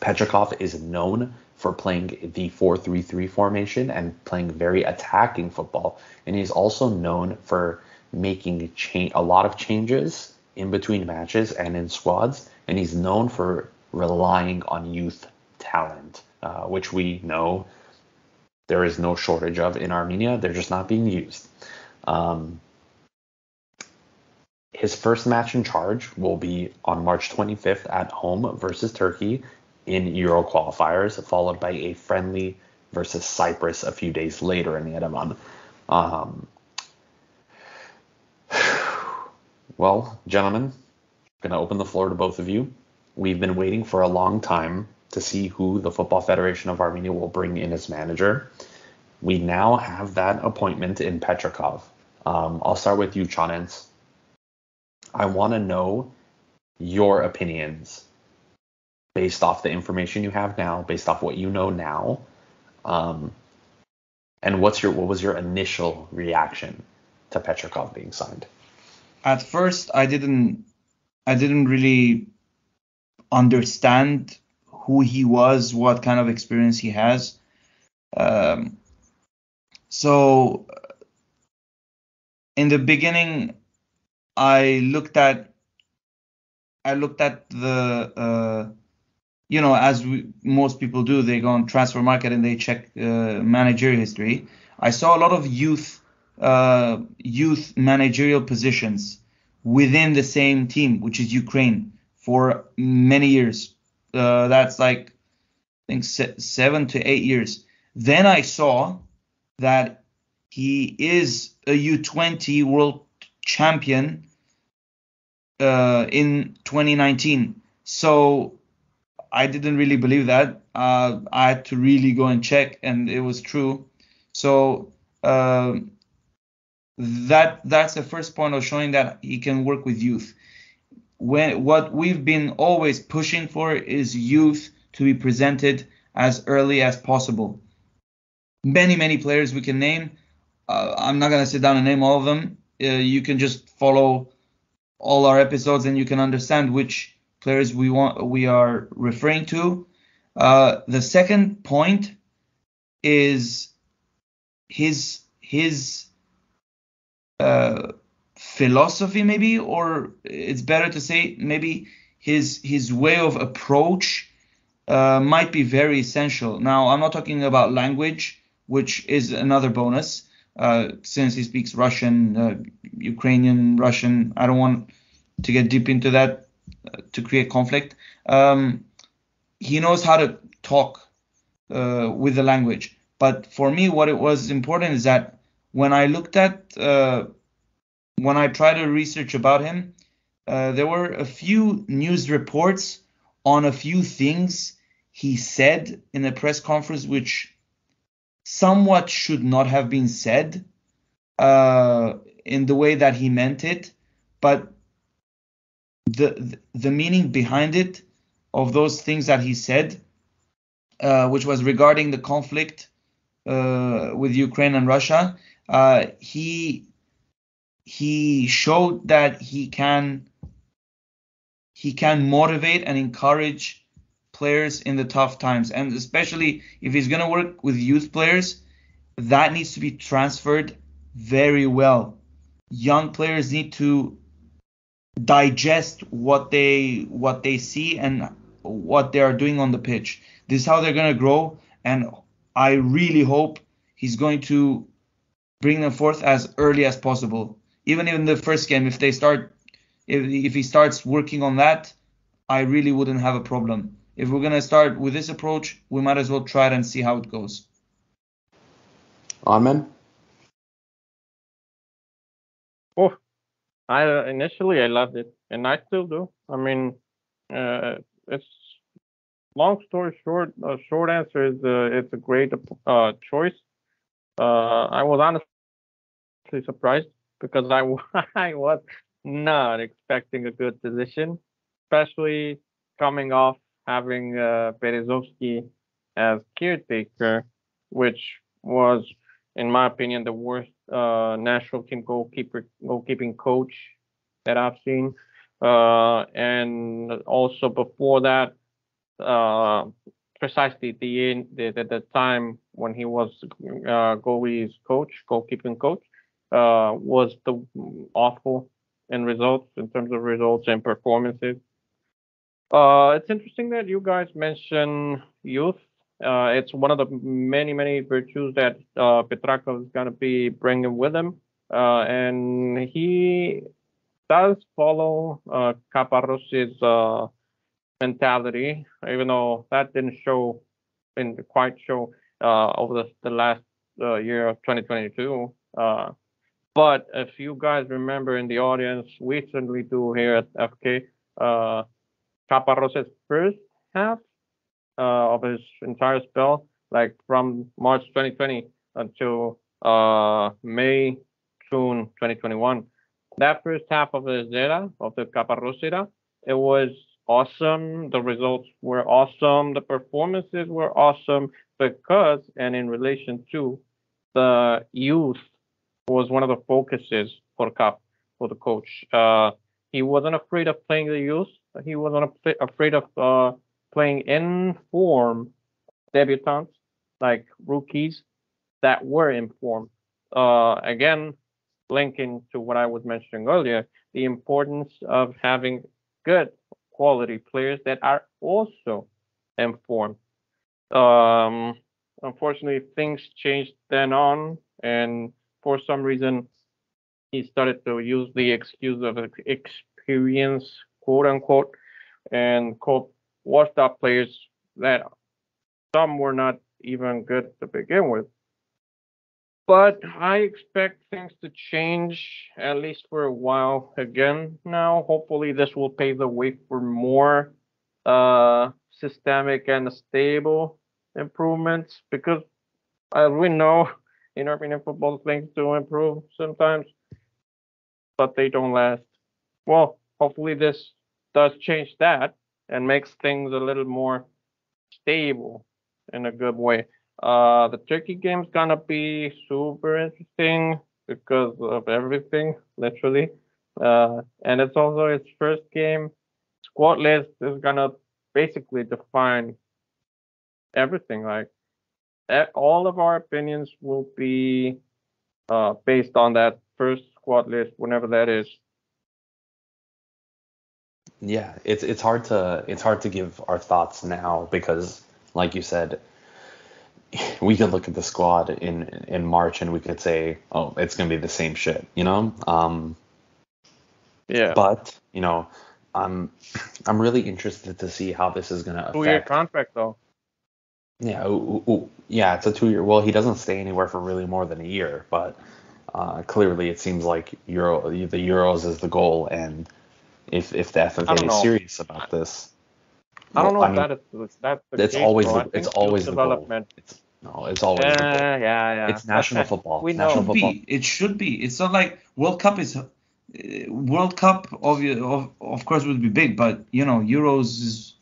Petrakov is known for playing the 4-3-3 formation and playing very attacking football, and he's also known for making cha- a lot of changes in between matches and in squads, and he's known for relying on youth talent, uh, which we know there is no shortage of in Armenia. They're just not being used. Um, his first match in charge will be on March 25th at home versus Turkey in Euro qualifiers, followed by a friendly versus Cyprus a few days later in the. Um, well, gentlemen, I'm going to open the floor to both of you. We've been waiting for a long time to see who the Football Federation of Armenia will bring in as manager. We now have that appointment in Petrakov. Um, I'll start with you, Charents. I want to know your opinions based off the information you have now, based off what you know now, um, and what's your what was your initial reaction to Petrakov being signed? At first, I didn't, I didn't really understand who he was, what kind of experience he has. Um, so, in the beginning, I looked at, I looked at the. Uh, you know, as we, most people do, they go on transfer market and they check uh, managerial history. I saw a lot of youth uh, youth managerial positions within the same team, which is Ukraine, for many years. Uh, that's like I think se- seven to eight years. Then I saw that he is a U20 world champion uh, in 2019. So I didn't really believe that. Uh, I had to really go and check, and it was true. So uh, that that's the first point of showing that he can work with youth. When what we've been always pushing for is youth to be presented as early as possible. Many many players we can name. Uh, I'm not gonna sit down and name all of them. Uh, you can just follow all our episodes and you can understand which players we want we are referring to. Uh, the second point is his his uh, philosophy maybe or it's better to say maybe his his way of approach uh, might be very essential. Now I'm not talking about language, which is another bonus. Uh, since he speaks Russian, uh, Ukrainian, Russian, I don't want to get deep into that uh, to create conflict. Um, he knows how to talk uh, with the language. But for me, what it was important is that when I looked at, when I tried to research about him, there were a few news reports on a few things he said in a press conference which somewhat should not have been said uh, in the way that he meant it, but the the meaning behind it of those things that he said, uh, which was regarding the conflict uh, with Ukraine and Russia, uh, he he showed that he can he can motivate and encourage players in the tough times, and especially if he's going to work with youth players, that needs to be transferred very well. Young players need to digest what they what they see and what they are doing on the pitch. This is how they're going to grow, and I really hope he's going to bring them forth as early as possible. Even in the first game, if they start, if, if he starts working on that, I really wouldn't have a problem. If we're gonna start with this approach, we might as well try it and see how it goes. Amen. Oh, I uh, initially I loved it, and I still do. I mean, uh, it's long story short. Uh, short answer is uh, it's a great uh, choice. Uh, I was honestly surprised because I I was not expecting a good position, especially coming off having uh, Berezovsky as caretaker, which was, in my opinion, the worst uh, national team goalkeeper goalkeeping coach that I've seen. Uh, and also before that, uh, precisely the, the, the the time when he was uh, goalie's coach, goalkeeping coach, uh, was the awful in results in terms of results and performances. Uh, it's interesting that you guys mention youth. Uh, it's one of the many, many virtues that uh, Petrakov is going to be bringing with him. Uh, and he does follow uh, Caparros's uh, mentality, even though that didn't show, didn't quite show uh, over the, the last uh, year of 2022. Uh, but if you guys remember in the audience, we certainly do here at FK. Caparros's first half uh, of his entire spell, like from March 2020 until uh, May, June 2021. That first half of the era, of the Caparros era, it was awesome. The results were awesome. The performances were awesome because, and in relation to, the youth was one of the focuses for Cap, for the coach. Uh, he wasn't afraid of playing the youth he wasn't afraid of uh, playing in form debutants like rookies that were in form. Uh, again, linking to what I was mentioning earlier, the importance of having good quality players that are also informed. Um, unfortunately, things changed then on, and for some reason, he started to use the excuse of experience quote unquote, and quote washed up players that some were not even good to begin with. But I expect things to change at least for a while again now. Hopefully, this will pave the way for more uh, systemic and stable improvements because, as we know, in Armenian football, things do improve sometimes, but they don't last. Well, hopefully this does change that and makes things a little more stable in a good way. Uh, the Turkey game's gonna be super interesting because of everything, literally. uh, and it's also its first game. Squad list is gonna basically define everything. Like all of our opinions will be uh, based on that first squad list, whenever that is. Yeah, it's it's hard to it's hard to give our thoughts now because, like you said, we could look at the squad in in March and we could say, oh, it's gonna be the same shit, you know. Um, Yeah. but you know, I'm I'm really interested to see how this is gonna Two year affect. contract though. Yeah, ooh, ooh. yeah, it's a two year. Well, he doesn't stay anywhere for really more than a year, but uh, clearly it seems like Euro the Euros is the goal, and if if the I FFA is know. serious about this, I don't know well, if mean, that is that's the it's case, always the- it's youth always the goal. It's no, it's always Yeah, the goal. yeah, yeah. It's national football. we know. national should football. be. It should be. It's not like World Cup is. Uh, World Cup obvi- of of course would be big, but you know Euros is.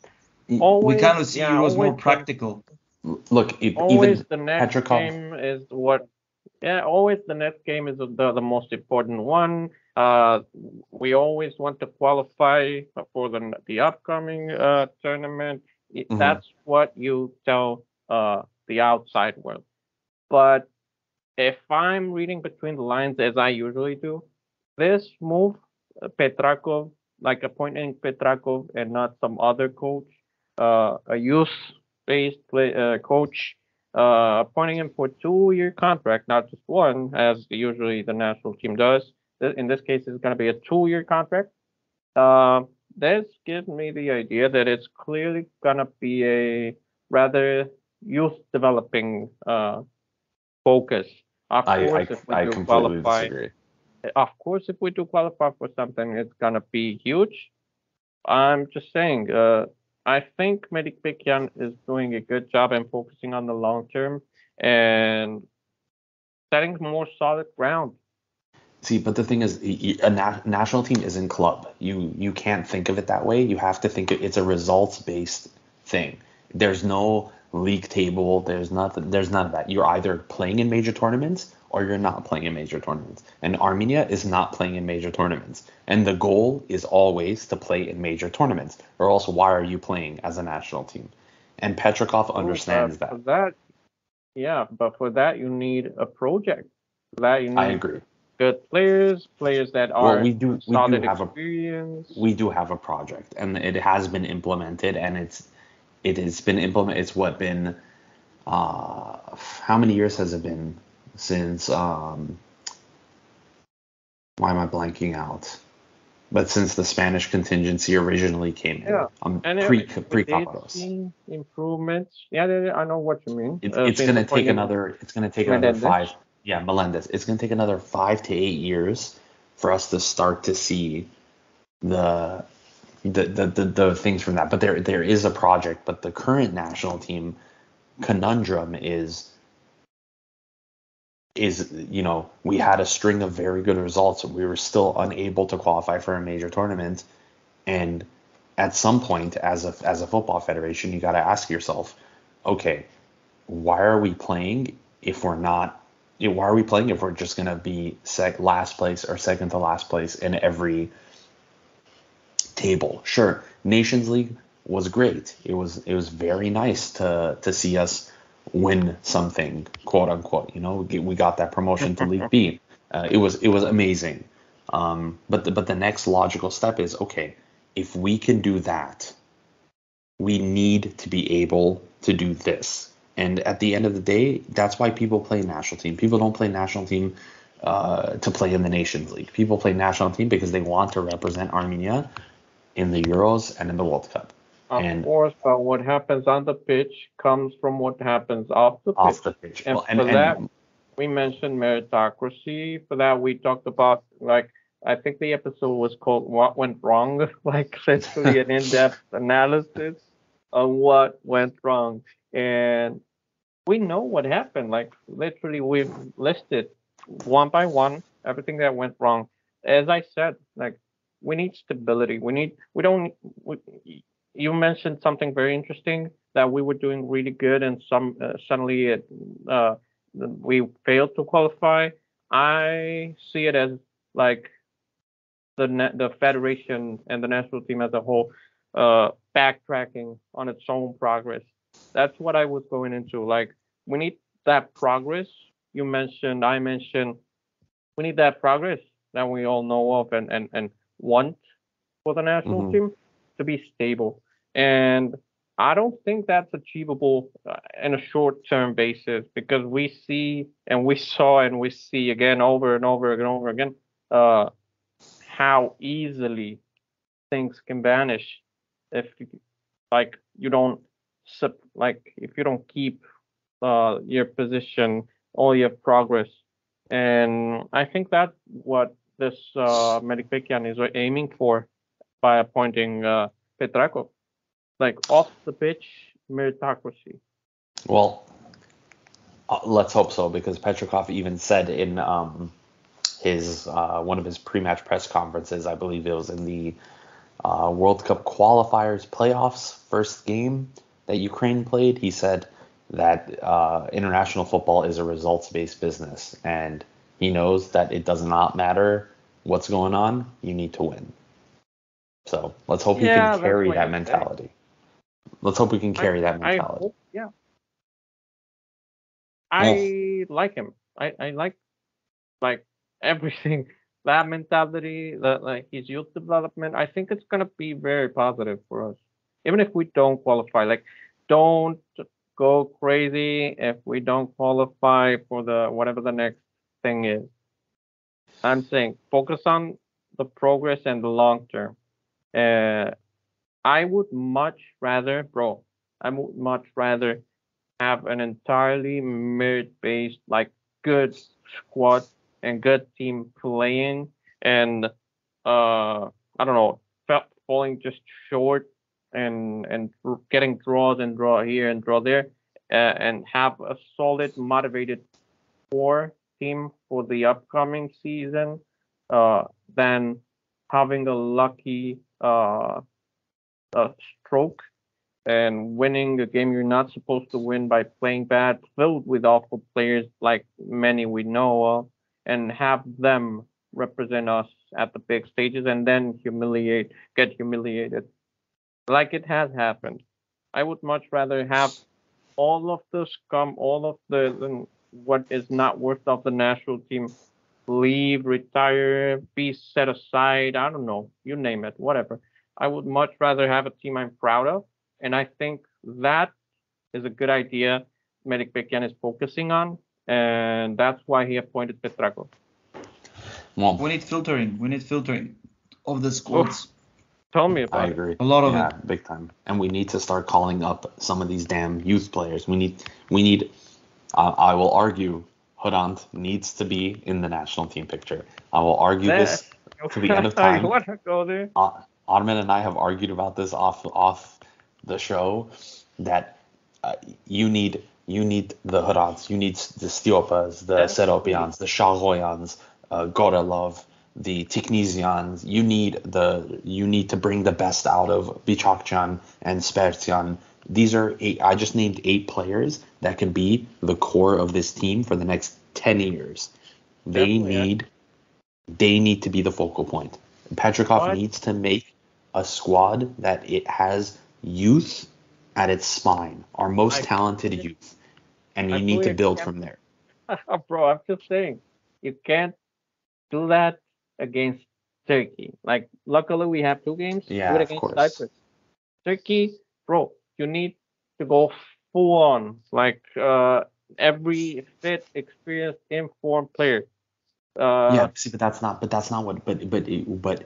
Always, we kind of see yeah, Euros more always the- practical. Look, even the next Petrakov- game is what yeah always the next game is the, the most important one. Uh we always want to qualify for the the upcoming uh tournament. Mhm. that's what you tell uh the outside world. But if i'm reading between the lines as i usually do this move uh, petrakov like appointing petrakov and not some other coach uh a youth based play, uh, coach uh, appointing him for two-year contract, not just one, as usually the national team does. In this case, it's going to be a two-year contract. Uh, this gives me the idea that it's clearly going to be a rather youth developing uh, focus. Of I course, I, if we I do qualify, disagree. of course, if we do qualify for something, it's gonna be huge. I'm just saying, uh, I think Melikbekyan is doing a good job in focusing on the long term and setting more solid ground. See, but the thing is, a na- national team isn't club. You you can't think of it that way. You have to think it's a results based thing. There's no league table. There's nothing. There's none of that. You're either playing in major tournaments or you're not playing in major tournaments. And Armenia is not playing in major tournaments. And the goal is always to play in major tournaments. Or else, why are you playing as a national team? And Petrakov understands Uh, that. that, yeah, but for that you need a project. For that you need I agree. good players, players that are Well, we do we do solid have a we do have a project and it has been implemented and it's it has been implemented it's what been uh how many years has it been since um why am i blanking out but since the spanish contingency originally came in Yeah, um, And pre pre improvements. Yeah, I know what you mean. It's, Uh, it's gonna take another. It's gonna take another five. Yeah, Melendez. It's gonna take another five to eight years for us to start to see the the the, the, the things from that. But there there is a project. But the current national team conundrum is is you know we had a string of very good results. We were still unable to qualify for a major tournament, and at some point, as a as a football federation, you got to ask yourself, okay, why are we playing if we're not? Why are we playing if we're just gonna be sec- last place or second to last place in every table? Sure, Nations League was great. It was it was very nice to to see us win something, quote unquote. You know, we we got that promotion to League B. Uh, it was it was amazing. Um, but the, but the next logical step is okay. If we can do that, we need to be able to do this. And at the end of the day, that's why people play national team. People don't play national team uh, to play in the Nations League. People play national team because they want to represent Armenia in the Euros and in the World Cup. Of and- course, but what happens on the pitch comes from what happens off the pitch. Off the pitch. And Well, and, for that, and we mentioned meritocracy. For that, we talked about like I think the episode was called "What Went Wrong," like literally an in-depth analysis of what went wrong, and we know what happened. Like literally, we've listed one by one everything that went wrong. As I said, like we need stability. We need. We don't. We, you mentioned something very interesting that we were doing really good, and some uh, suddenly it, uh, we failed to qualify. I see it as like the the federation and the national team as a whole uh, backtracking on its own progress. That's what I was going into. Like we need that progress. You mentioned, I mentioned, we need that progress that we all know of and and and want for the national Mhm. team to be stable. And I don't think that's achievable uh, in a short-term basis because we see and we saw and we see again over and over and over again uh, how easily things can vanish if like you don't like if you don't keep uh, your position all your progress and I think that's what this uh, Melikbekyan is aiming for by appointing uh, like off the pitch meritocracy Well, uh, let's hope so because Petrakov even said in um, his uh, one of his pre-match press conferences, I believe it was in the uh, World Cup qualifiers playoffs first game that Ukraine played. He said that uh, international football is a results-based business, and he knows that it does not matter what's going on. You need to win. So let's hope he Yeah, can carry that mentality. Let's hope we can carry I, that I mentality. hope, yeah. I like him. I, I like like everything. That mentality, that like his youth development. I think it's gonna be very positive for us. Even if we don't qualify, like don't go crazy if we don't qualify for the whatever the next thing is. I'm saying focus on the progress and the long term. Uh, I would much rather, bro, I would much rather have an entirely merit based, like good squad and good team playing and uh I don't know, fa- falling just short and and getting draws and draw here and draw there uh, and have a solid motivated core team for the upcoming season uh than having a lucky uh, stroke and winning a game you're not supposed to win by playing bad, filled with awful players like many we know of, and have them represent us at the big stages and then humiliate, get humiliated, like it has happened. I would much rather have all of the scum, all of the what is not worth of the national team leave, retire, be set aside. I don't know, you name it, whatever. I would much rather have a team I'm proud of and I think that is a good idea Melikbekyan is focusing on, and that's why he appointed Petrakov. Well, We need filtering. We need filtering of the squads. Tell me I about it. agree. A lot of yeah, it. big time. And we need to start calling up some of these damn youth players. We need, we need. Uh, I will argue, Hudant needs to be in the national team picture. I will argue this to the end of time. want to go there? uh, Ottoman and I have argued about this off off the show that uh, you need you need the Hurans, you need the Stiopas, the Yes. Serobyans, the Sharoyans, uh, Gorelov, the Tiknizyans. You need the you need to bring the best out of Bichakhchyan and Spertsyan. These are eight. I just named eight players that can be the core of this team for the next ten years. They Definitely, yeah. need they need to be the focal point. Petrakov needs to make a squad that it has youth at its spine, our most I- talented youth, and you I need to build from there. Bro, I'm just saying, you can't do that against Turkey. Like, luckily we have two games. Yeah, of against course. Cyprus. Turkey, bro, you need to go full on, like uh, every fit, experienced, informed player. Uh, yeah, see, but that's not. But that's not what. But but but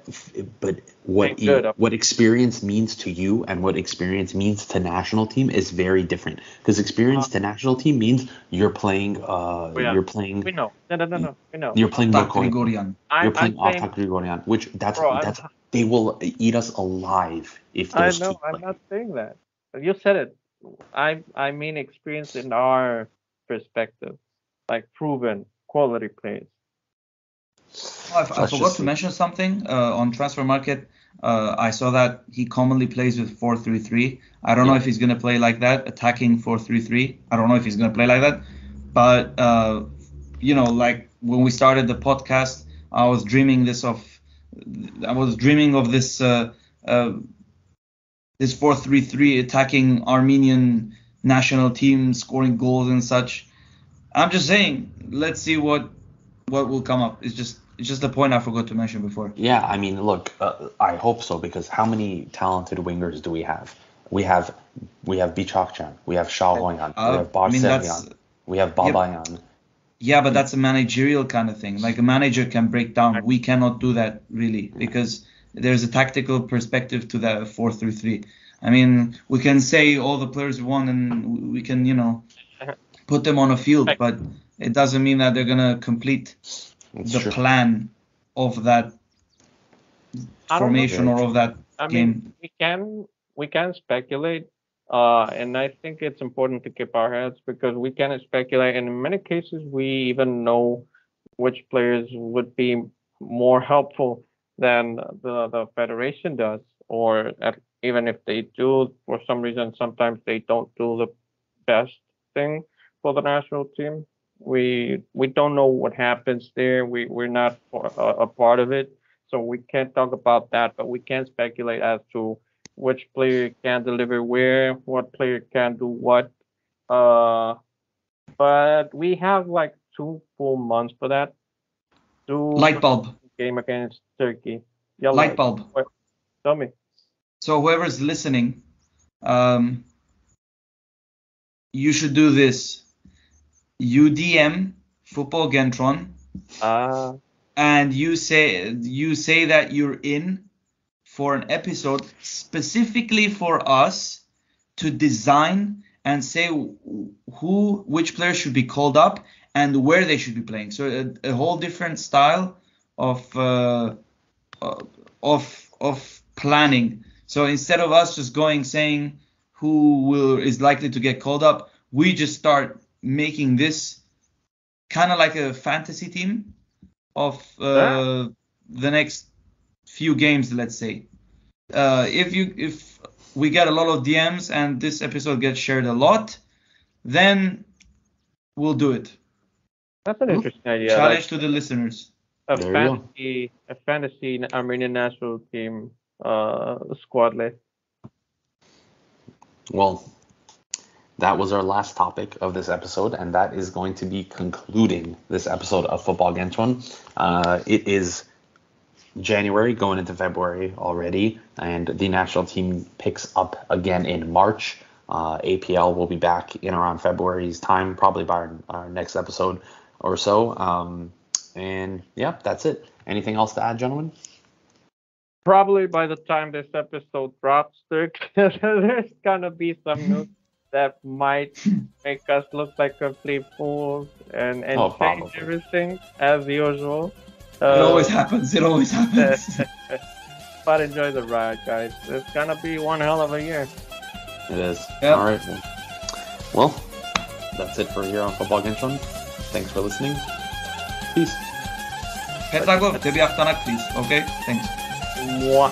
but what Ain't good. what experience means to you and what experience means to national team is very different. Because experience to national team means you're playing. Uh, Uh-huh. yeah. you're playing. We know. No, no, no, no. We know. You're playing Tak Grigorian. I, You're playing I'm saying, Artak Grigorian, which that's Bro, I'm- that's they will eat us alive if I those know. two I'm play. not saying that. You said it. I I mean experience in our perspective, like proven quality players. Oh, I, f- I Let's forgot to mention something uh, on transfer market. Uh, I saw that he commonly plays with 4-3-3. I don't know if he's gonna play like that, attacking 4-3-3. I don't know if he's gonna play like that. But uh, you know, like when we started the podcast, I was dreaming this of I was dreaming of this uh, uh, this 4-3-3 attacking Armenian national team, scoring goals and such. I'm just saying, let's see what what will come up. It's just it's just the point I forgot to mention before. Yeah, I mean, look, uh, I hope so because how many talented wingers do we have? We have we have Bichakhchyan, we have Shao Hoyan, Uh, we have Bar I mean, we have Babayan. Yeah, but that's a managerial kind of thing. Like a manager can break down. We cannot do that really because there's a tactical perspective to that four through three. I mean, we can say all the players we want and we can, you know, put them on a field, but it doesn't mean that they're gonna complete It's the true. plan of that I don't know. formation or of that I game. mean, we can we can speculate, uh, and I think it's important to keep our heads because we can speculate, and in many cases we even know which players would be more helpful than the the federation does, or at, even if they do, for some reason, sometimes they don't do the best thing for the national team. We we don't know what happens there. We we're not a, a part of it, so we can't talk about that. But we can speculate as to which player can deliver where, what player can do what. Uh, but we have like two full months for that. Light bulb, game against Turkey. Yeah, light bulb. Tell me. So whoever's listening, um, you should do this. UDM Football Kentron, Ah, and you say you say that you're in for an episode specifically for us to design and say who which players should be called up and where they should be playing. So a, a whole different style of uh, uh, of of planning. So instead of us just going saying who will is likely to get called up, we just start making this kind of like a fantasy team of uh, the next few games, let's say. Uh, if you if we get a lot of DMs and this episode gets shared a lot, then we'll do it. that's an Hmm. interesting idea. Challenge like to the listeners. A There fantasy, a fantasy Armenian national team uh squad list. Well, that was our last topic of this episode, and that is going to be concluding this episode of Football Kentron. Uh, it is January going into February already, and the national team picks up again in March. Uh, APL will be back in around February's time, probably by our, our next episode or so. Um, and yeah, that's it. Anything else to add, gentlemen? Probably by the time this episode drops, there, there's gonna be some news that might make us look like complete fools and and Oh, change probably. everything as usual. It Uh, always happens. It always happens. but enjoy the ride, guys. It's gonna be one hell of a year. It is. Yep. All right. Well, well, that's it for here on Football Kentron. Thanks for listening. Peace. Petragov, Tebi Aftanak, please. Okay? Thanks. Mwah.